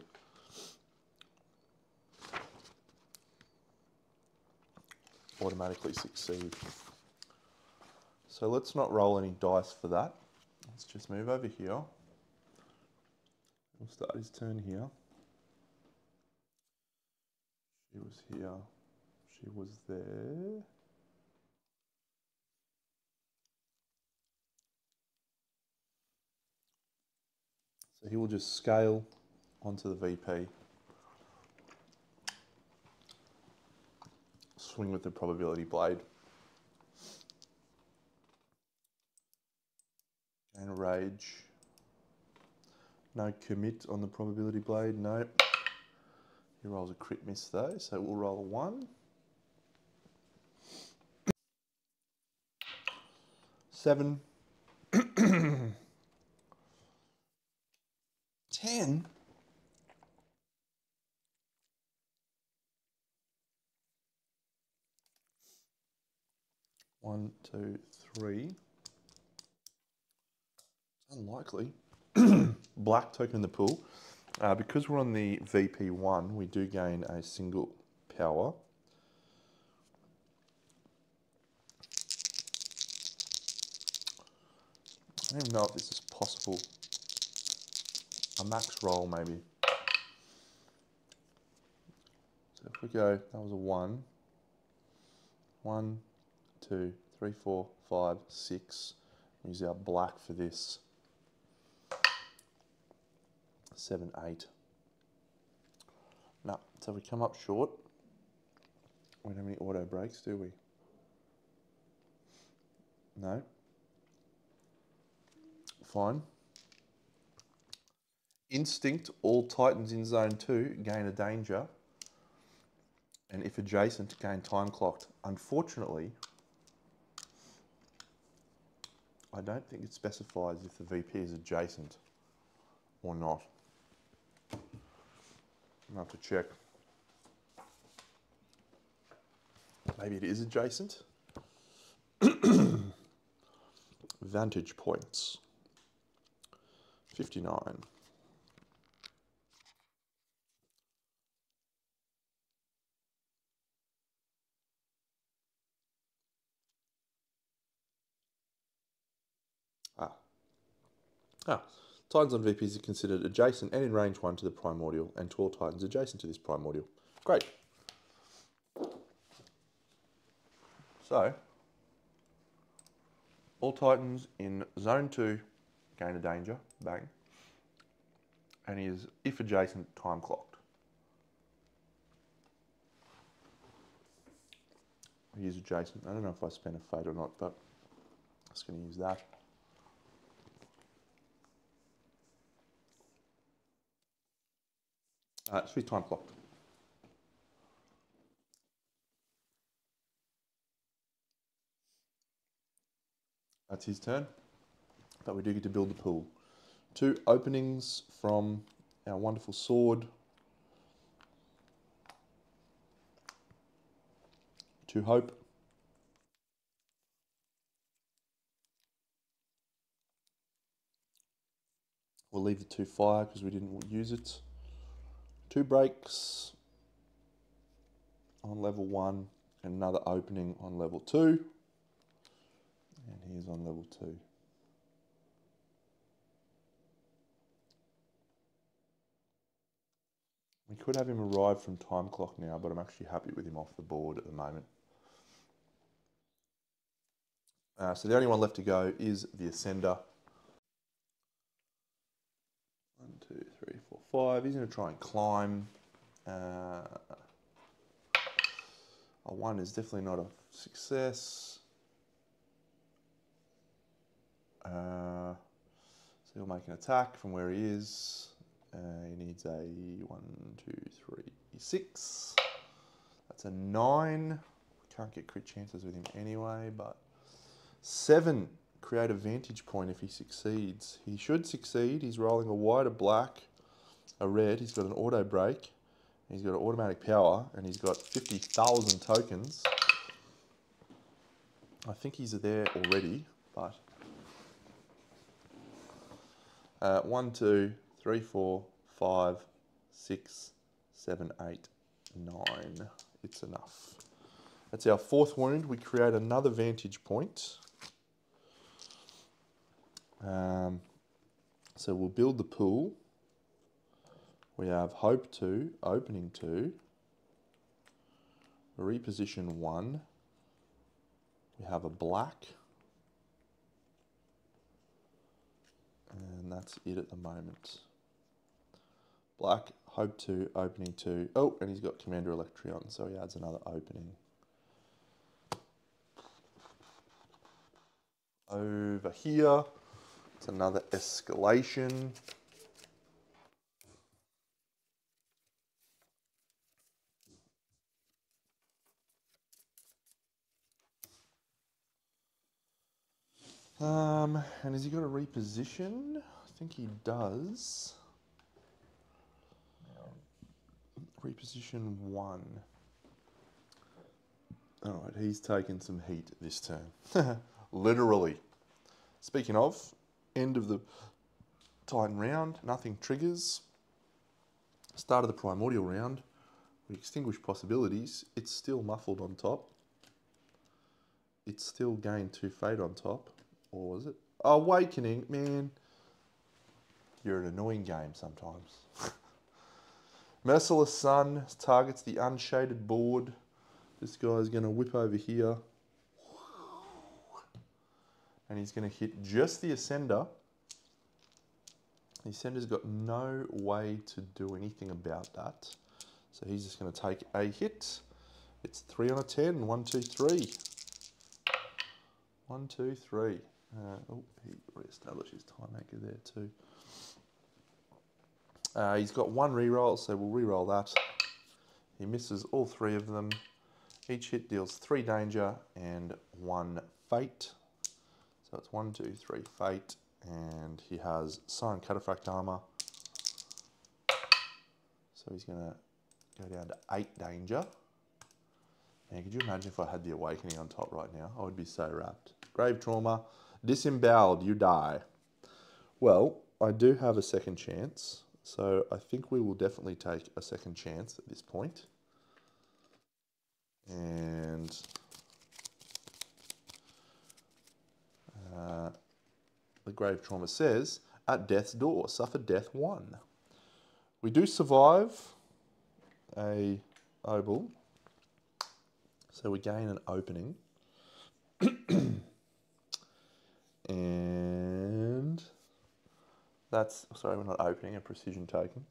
automatically succeed. So let's not roll any dice for that. Let's just move over here. We'll start his turn here. She was here. She was there. So he will just scale onto the VP. swing with the probability blade. And rage. No commit on the probability blade, no. He rolls a crit miss though, so we'll roll a one. Seven. Ten. One, two, three. Unlikely. Black token in the pool. Uh, because we're on the VP1, we do gain a single power. I don't even know if this is possible. A max roll, maybe. So if we go, that was a one. One, two, three, four, five, six. Use our black for this. Seven, eight. No, so we come up short. We don't have any auto breaks, do we? No. Fine. Instinct, all titans in zone two gain a danger. And if adjacent, gain time clocked. Unfortunately, I don't think it specifies if the VP is adjacent or not. I'll have to check. Maybe it is adjacent. Vantage points. 59. Ah. Ah. Titans on VPs are considered adjacent and in range 1 to the primordial, and 12 Titans adjacent to this primordial. Great. So, all Titans in zone 2 gain a danger, bang, and is, if adjacent, time clocked. He adjacent. I don't know if I spent a fate or not, but I'm just going to use that. Uh, it's time clocked. That's his turn. But we do get to build the pool. Two openings from our wonderful sword. To hope. We'll leave the two fire because we didn't use it. Two breaks on level one, and another opening on level two. And he's on level two. We could have him arrive from time clock now, but I'm actually happy with him off the board at the moment. Uh, so the only one left to go is the Ascender. One, two, three, four, five. He's going to try and climb. Uh, a one is definitely not a success. Uh, so he'll make an attack from where he is. Uh, he needs a one, two, three, six. That's a nine. Can't get crit chances with him anyway, but seven. Create a vantage point if he succeeds. He should succeed. He's rolling a white, a black, a red. He's got an auto break. He's got automatic power, and he's got 50,000 tokens. I think he's there already, but uh, one, two, three, four, five, six, seven, eight, nine. It's enough. That's our fourth wound. We create another vantage point. Um, so we'll build the pool. We have hope 2, opening 2, reposition 1. We have a black. And that's it at the moment. Black, hope 2, opening 2. Oh, and he's got Commander Electreon, so he adds another opening. Over here, it's another escalation. Um, and has he got a reposition? I think he does. Reposition one. All right, he's taken some heat this turn. Literally. Speaking of, end of the Titan round, nothing triggers. Start of the primordial round, we extinguish possibilities. It's still muffled on top. It's still gained two fate on top. Or was it? Awakening, man. You're an annoying game sometimes. Merciless Sun targets the unshaded board. This guy's going to whip over here. And he's going to hit just the Ascender. The Ascender's got no way to do anything about that. So he's just going to take a hit. It's three on a ten. One, two, three. One, two, three. Uh, oh, he re-established his time anchor there too. Uh, he's got one re-roll, so we'll re-roll that. He misses all three of them. Each hit deals three danger and one fate. So it's one, two, three fate. And he has Siren Cataphract armor. So he's going to go down to eight danger. Man, could you imagine if I had the Awakening on top right now? I would be so rapt. Grave Trauma. Disemboweled, you die. Well, I do have a second chance. So I think we will definitely take a second chance at this point. And uh, the grave trauma says, at death's door, suffer death one. We do survive a obol, so we gain an opening. and that's, sorry, we're not opening, a precision token.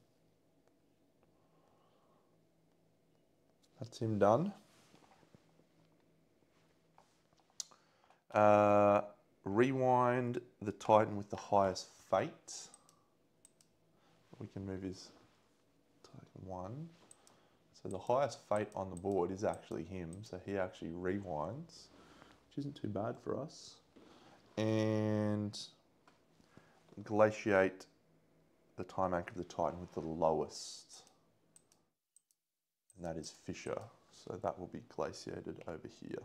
That's him done. Uh, rewind the Titan with the highest fate. We can move his one. So the highest fate on the board is actually him. So he actually rewinds, which isn't too bad for us. And glaciate the time anchor of the Titan with the lowest. And that is Fisher. So that will be glaciated over here.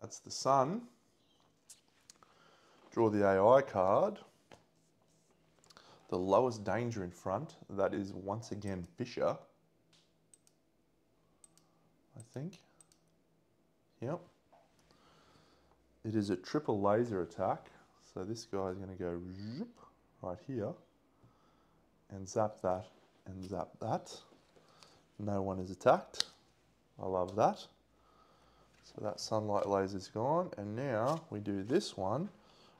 That's the sun. Draw the AI card. The lowest danger in front, that is once again Fisher. I think. Yep. It is a triple laser attack. So this guy is going to go right here and zap that and zap that. No one is attacked. I love that. So that sunlight laser is gone. And now we do this one,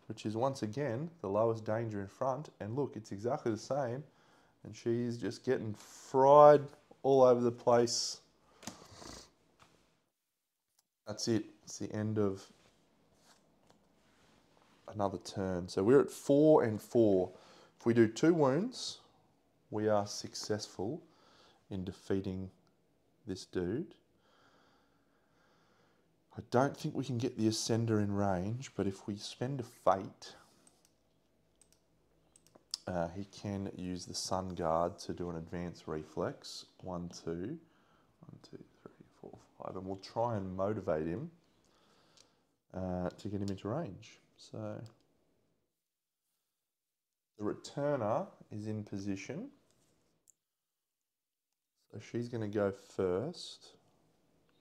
which is once again the lowest danger in front. And look, it's exactly the same. And she's just getting fried all over the place. That's it. It's the end of another turn. So we're at four and four. If we do two wounds, we are successful in defeating this dude. I don't think we can get the Ascender in range, but if we spend a Fate, uh, he can use the Sun Guard to do an advanced reflex. One, two, one, two, three, four, five, and we'll try and motivate him uh, to get him into range. So the returner is in position. So she's going to go first.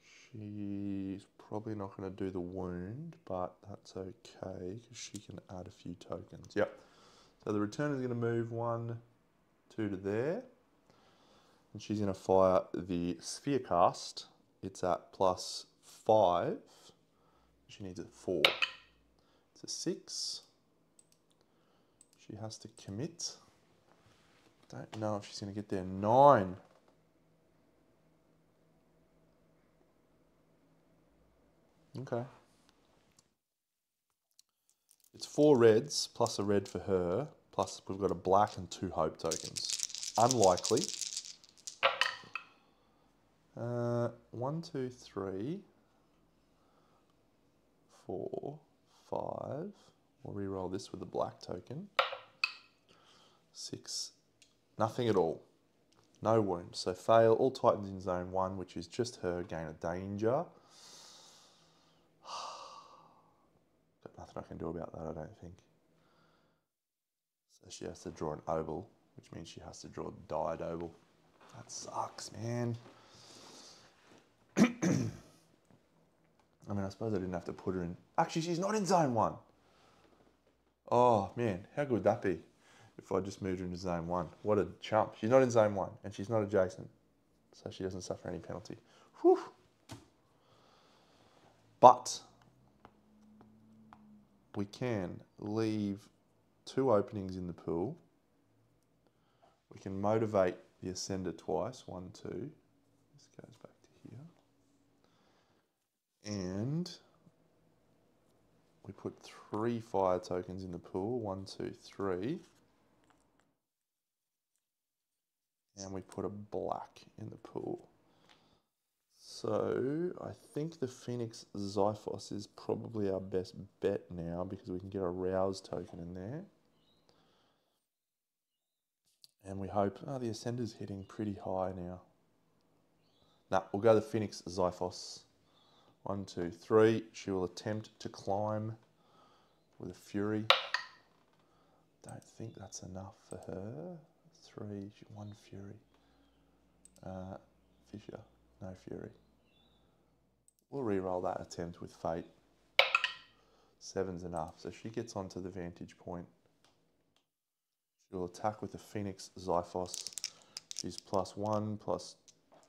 She's probably not going to do the wound, but that's okay because she can add a few tokens. Yep. So the returner is going to move one, two to there. And she's going to fire the sphere cast. It's at plus five. She needs a four. A six. She has to commit. Don't know if she's going to get there. Nine. Okay. It's four reds plus a red for her, plus we've got a black and two hope tokens. Unlikely. Uh, one, two, three, four, five. We'll re-roll this with a black token. Six, nothing at all. No wound. So fail all titans in zone one, which is just her gain a danger. Got nothing I can do about that, I don't think. So she has to draw an obol, which means she has to draw a dyed obol. That sucks, man. I mean, I suppose I didn't have to put her in. Actually, she's not in zone one. Oh, man, how good would that be if I just moved her into zone one? What a chump. She's not in zone one, and she's not adjacent, so she doesn't suffer any penalty. Whew. But we can leave two openings in the pool We can motivate the ascender twice. One, two. This goes back to here. And we put three fire tokens in the pool. One, two, three. And we put a black in the pool. So I think the Phoenix Xiphos is probably our best bet now because we can get a Rouse token in there. And we hope, oh, the Ascender's hitting pretty high now. Now, nah, we'll go the Phoenix Xiphos. One, two, three. She will attempt to climb with a Fury. Don't think that's enough for her. Three, one Fury. Uh, Fisher, no Fury. We'll re-roll that attempt with Fate. Seven's enough. So she gets onto the vantage point. She'll attack with the Phoenix Xiphos. She's plus one, plus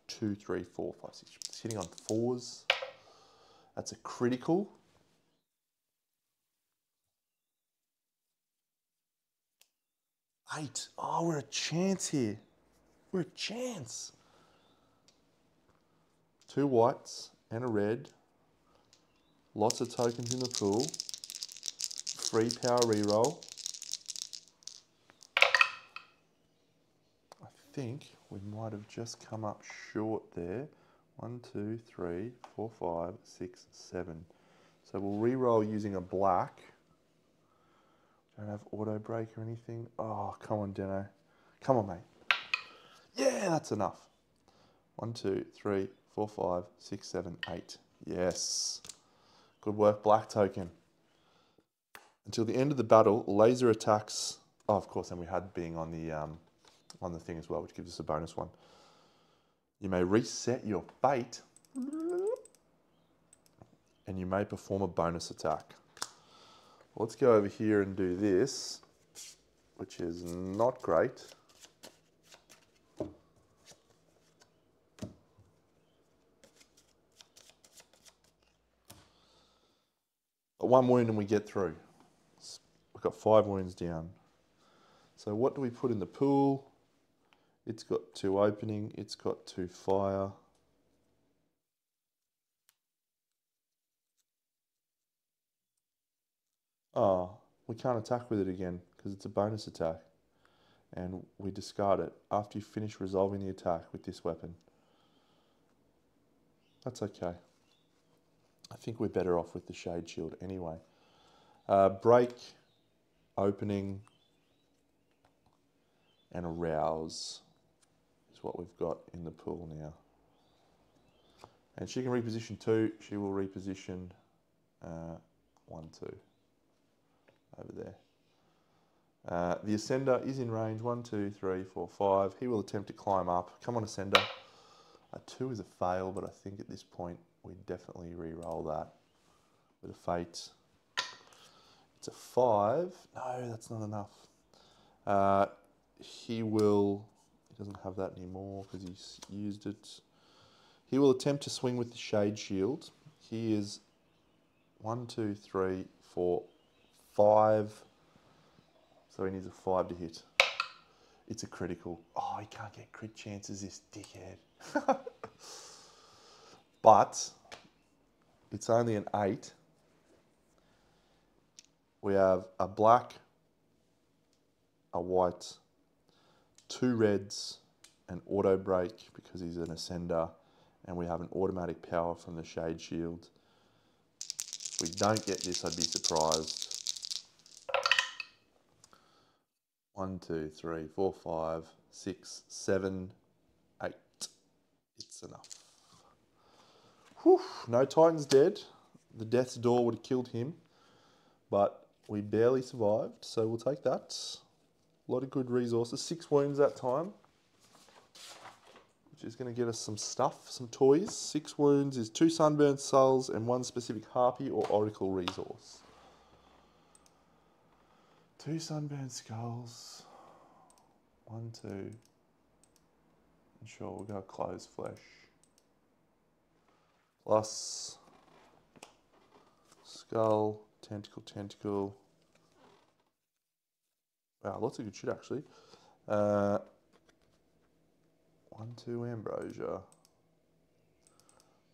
two, three, four, five, six. She's hitting on fours. That's a critical. Eight. Oh, we're a chance here. We're a chance. Two whites and a red. Lots of tokens in the pool. Free power reroll. I think we might have just come up short there. One, two, three, four, five, six, seven. So we'll re-roll using a black. Don't have auto break or anything. Oh, come on, Deno. Come on, mate. Yeah, that's enough. One, two, three, four, five, six, seven, eight. Yes. Good work, black token. Until the end of the battle, laser attacks. Oh, of course, and we had being on the um, on the thing as well, which gives us a bonus one. You may reset your fate, and you may perform a bonus attack. Let's go over here and do this, which is not great. But one wound and we get through. We've got five wounds down. So what do we put in the pool? It's got two opening, it's got two fire. Oh, we can't attack with it again because it's a bonus attack. And we discard it after you finish resolving the attack with this weapon. That's okay. I think we're better off with the shade shield anyway. Uh, break, opening, and a what we've got in the pool now. And she can reposition two. She will reposition uh, one, two over there. Uh, the ascender is in range. One, two, three, four, five. He will attempt to climb up. Come on, ascender. A two is a fail, but I think at this point we definitely re-roll that with a fate. It's a five. No, that's not enough. Uh, he will, doesn't have that anymore because he's used it. He will attempt to swing with the shade shield. He is one, two, three, four, five. So he needs a five to hit. It's a critical. Oh, he can't get crit chances, this dickhead. but it's only an 8. We have a black, a white, two reds, an auto break because he's an ascender, and we have an automatic power from the shade shield. If we don't get this, I'd be surprised. One, two, three, four, five, six, seven, eight. It's enough. Whew, no Titan's dead. The death's door would have killed him, but we barely survived, so we'll take that. A lot of good resources. Six wounds that time, which is going to get us some stuff, some toys. Six wounds is two sunburned souls and one specific harpy or oracle resource. Two sunburned skulls. One, two. And sure, we'll go closed flesh plus skull, tentacle, tentacle. Wow, lots of good shit actually. Uh, One, two ambrosia.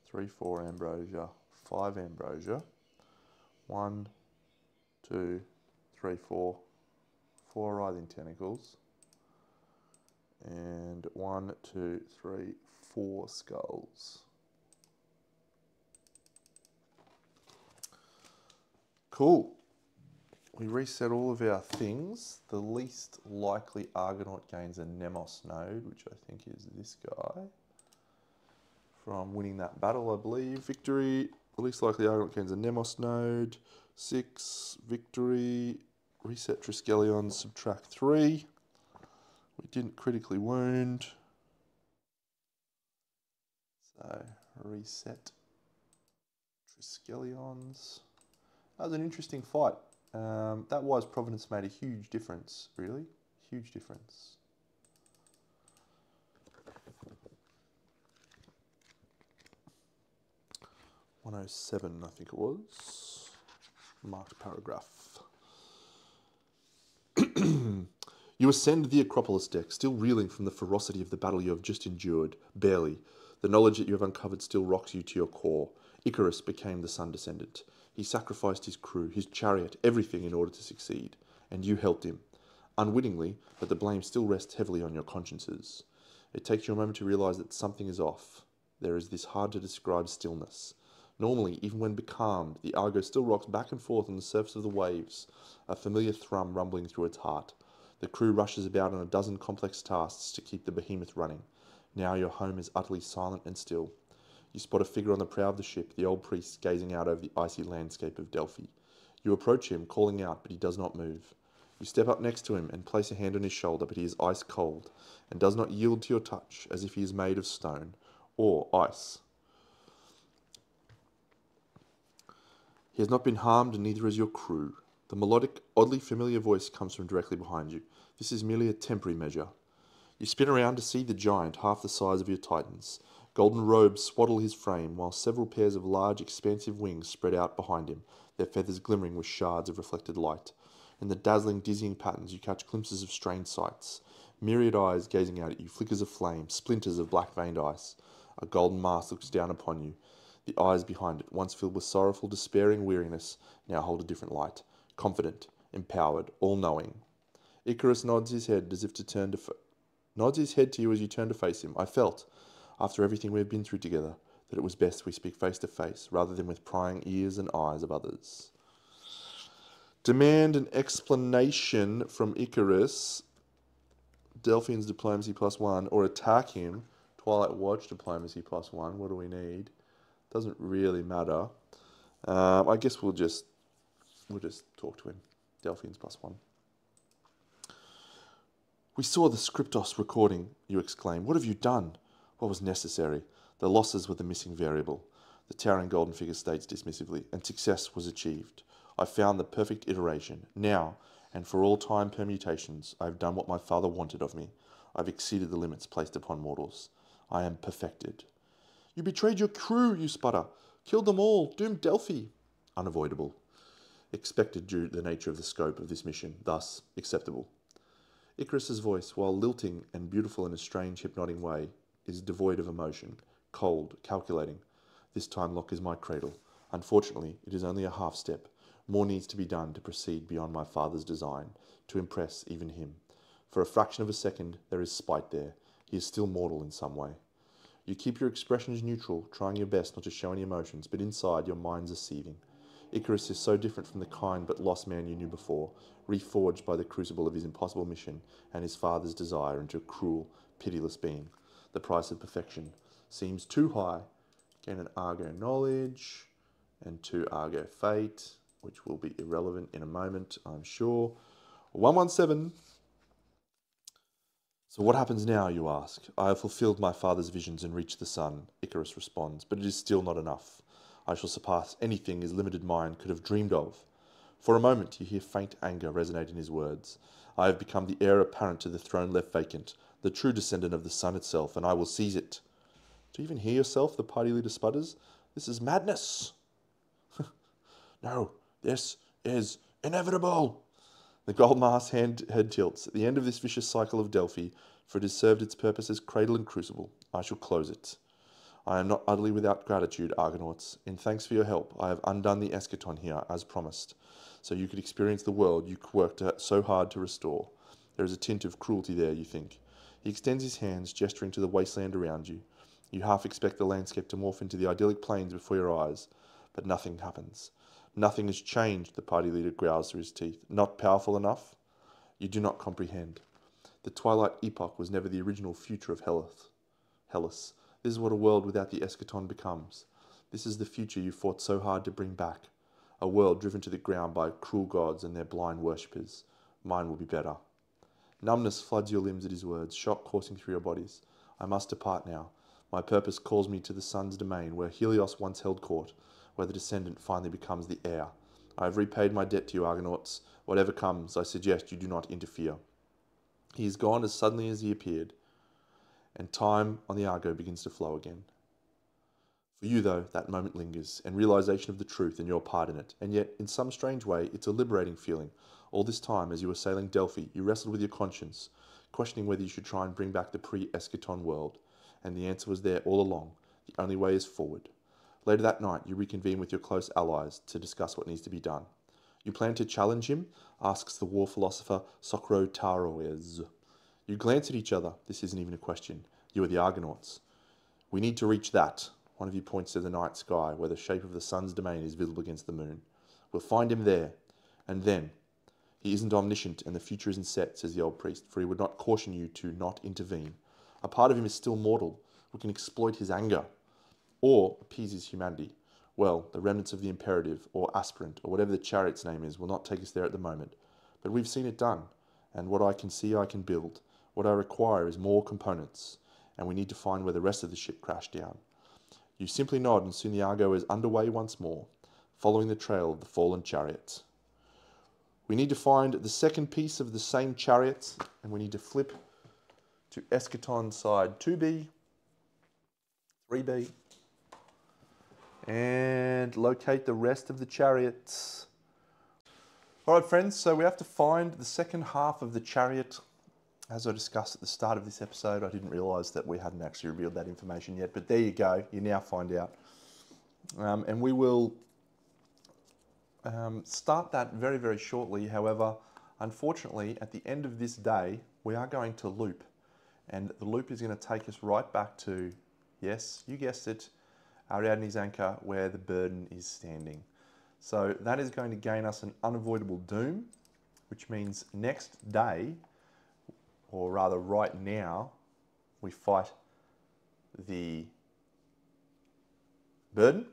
Three, four ambrosia. Five ambrosia. One, two, three, four. Four writhing tentacles. And one, two, three, four skulls. Cool. We reset all of our things. The least likely Argonaut gains a Nemos node, which I think is this guy. From winning that battle, I believe. Victory. The least likely Argonaut gains a Nemos node. Six. Victory. Reset Triskelion, subtract three. We didn't critically wound. So reset Triskelions. That was an interesting fight. Um, that wise Providence made a huge difference, really. Huge difference. One oh seven, I think it was. Marked paragraph. you ascend the Acropolis deck, still reeling from the ferocity of the battle you have just endured. Barely. The knowledge that you have uncovered still rocks you to your core. Icarus became the sun descendant. He sacrificed his crew, his chariot, everything in order to succeed, and you helped him. Unwittingly, but the blame still rests heavily on your consciences. It takes you a moment to realize that something is off. There is this hard to describe stillness. Normally, even when becalmed, the Argo still rocks back and forth on the surface of the waves, a familiar thrum rumbling through its heart. The crew rushes about on a dozen complex tasks to keep the behemoth running. Now your home is utterly silent and still. You spot a figure on the prow of the ship, the old priest gazing out over the icy landscape of Delphi. You approach him, calling out, but he does not move. You step up next to him and place a hand on his shoulder, but he is ice cold and does not yield to your touch as if he is made of stone or ice. He has not been harmed, and neither has your crew. The melodic, oddly familiar voice comes from directly behind you. This is merely a temporary measure. You spin around to see the giant, half the size of your titans. Golden robes swaddle his frame, while several pairs of large, expansive wings spread out behind him, their feathers glimmering with shards of reflected light. In the dazzling, dizzying patterns, you catch glimpses of strange sights. Myriad eyes gazing out at you, flickers of flame, splinters of black veined ice. A golden mask looks down upon you. The eyes behind it, once filled with sorrowful, despairing weariness, now hold a different light. Confident, empowered, all knowing. Icarus nods his head as if to turn to. nods his head to you as you turn to face him. I felt, after everything we have been through together, that it was best we speak face to face rather than with prying ears and eyes of others. Demand an explanation from Icarus, Delphine's diplomacy plus one, or attack him, Twilight Watch diplomacy plus one. What do we need? Doesn't really matter. Um, I guess we'll just we'll just talk to him. Delphine's plus one. We saw the Scriptos recording, you exclaim. What have you done? What was necessary? The losses were the missing variable. The towering golden figure states dismissively, and success was achieved. I found the perfect iteration. Now, and for all time permutations, I have done what my father wanted of me. I've exceeded the limits placed upon mortals. I am perfected. You betrayed your crew, you sputter. Killed them all. Doomed Delphi. Unavoidable. Expected due to the nature of the scope of this mission, thus acceptable. Icarus's voice, while lilting and beautiful in a strange hypnotic way, is devoid of emotion, cold, calculating. This time lock is my cradle. Unfortunately, it is only a half step. More needs to be done to proceed beyond my father's design, to impress even him. For a fraction of a second, there is spite there. He is still mortal in some way. You keep your expressions neutral, trying your best not to show any emotions, but inside your minds are seething. Icarus is so different from the kind but lost man you knew before, reforged by the crucible of his impossible mission and his father's desire into a cruel, pitiless being the price of perfection seems too high. Gain an Argo knowledge and two Argo fate, which will be irrelevant in a moment, I'm sure. 117. So what happens now, you ask? I have fulfilled my father's visions and reached the sun, Icarus responds, but it is still not enough. I shall surpass anything his limited mind could have dreamed of. For a moment, you hear faint anger resonate in his words. I have become the heir apparent to the throne left vacant, the true descendant of the sun itself, and I will seize it. Do you even hear yourself? The party leader sputters. This is madness. no, this is inevitable. The gold mask hand, head tilts. At the end of this vicious cycle of Delphi, for it has served its purpose as cradle and crucible. I shall close it. I am not utterly without gratitude, Argonauts. In thanks for your help, I have undone the eschaton here, as promised, so you could experience the world you worked so hard to restore. There is a tint of cruelty there, you think. He extends his hands, gesturing to the wasteland around you. You half expect the landscape to morph into the idyllic plains before your eyes, but nothing happens. Nothing has changed, the party leader growls through his teeth. Not powerful enough? You do not comprehend. The Twilight Epoch was never the original future of Hellas. Hellas. This is what a world without the eschaton becomes. This is the future you fought so hard to bring back. A world driven to the ground by cruel gods and their blind worshippers. Mine will be better. Numbness floods your limbs at his words, shock coursing through your bodies. I must depart now. My purpose calls me to the sun's domain, where Helios once held court, where the descendant finally becomes the heir. I have repaid my debt to you, Argonauts. Whatever comes, I suggest you do not interfere. He is gone as suddenly as he appeared, and time on the Argo begins to flow again. For you, though, that moment lingers, and realization of the truth and your part in it, and yet, in some strange way, it's a liberating feeling. All this time, as you were sailing Delphi, you wrestled with your conscience, questioning whether you should try and bring back the pre eschaton world, and the answer was there all along. The only way is forward. Later that night, you reconvene with your close allies to discuss what needs to be done. You plan to challenge him? asks the war philosopher Socrotaroes. You glance at each other. This isn't even a question. You are the Argonauts. We need to reach that. One of you points to the night sky, where the shape of the sun's domain is visible against the moon. We'll find him there. And then, he isn't omniscient and the future isn't set, says the old priest, for he would not caution you to not intervene. A part of him is still mortal. We can exploit his anger or appease his humanity. Well, the remnants of the imperative, or aspirant, or whatever the chariot's name is, will not take us there at the moment. But we've seen it done, and what I can see I can build. What I require is more components, and we need to find where the rest of the ship crashed down. You simply nod, and soon the Argo is underway once more, following the trail of the fallen chariots. We need to find the second piece of the same chariots, and we need to flip to eschaton side 2B, 3B, and locate the rest of the chariots. All right, friends, so we have to find the second half of the chariot. As I discussed at the start of this episode, I didn't realize that we hadn't actually revealed that information yet, but there you go, you now find out. Um, and we will um, start that very, very shortly. However, unfortunately, at the end of this day, we are going to loop. And the loop is going to take us right back to, yes, you guessed it, Ariadne's anchor where the burden is standing. So that is going to gain us an unavoidable doom, which means next day, or rather right now, we fight the burden,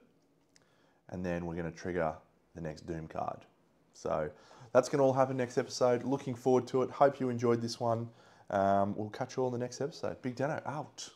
and then we're going to trigger the next doom card. So that's going to all happen next episode. Looking forward to it. Hope you enjoyed this one. Um, we'll catch you all in the next episode. Big Deno out.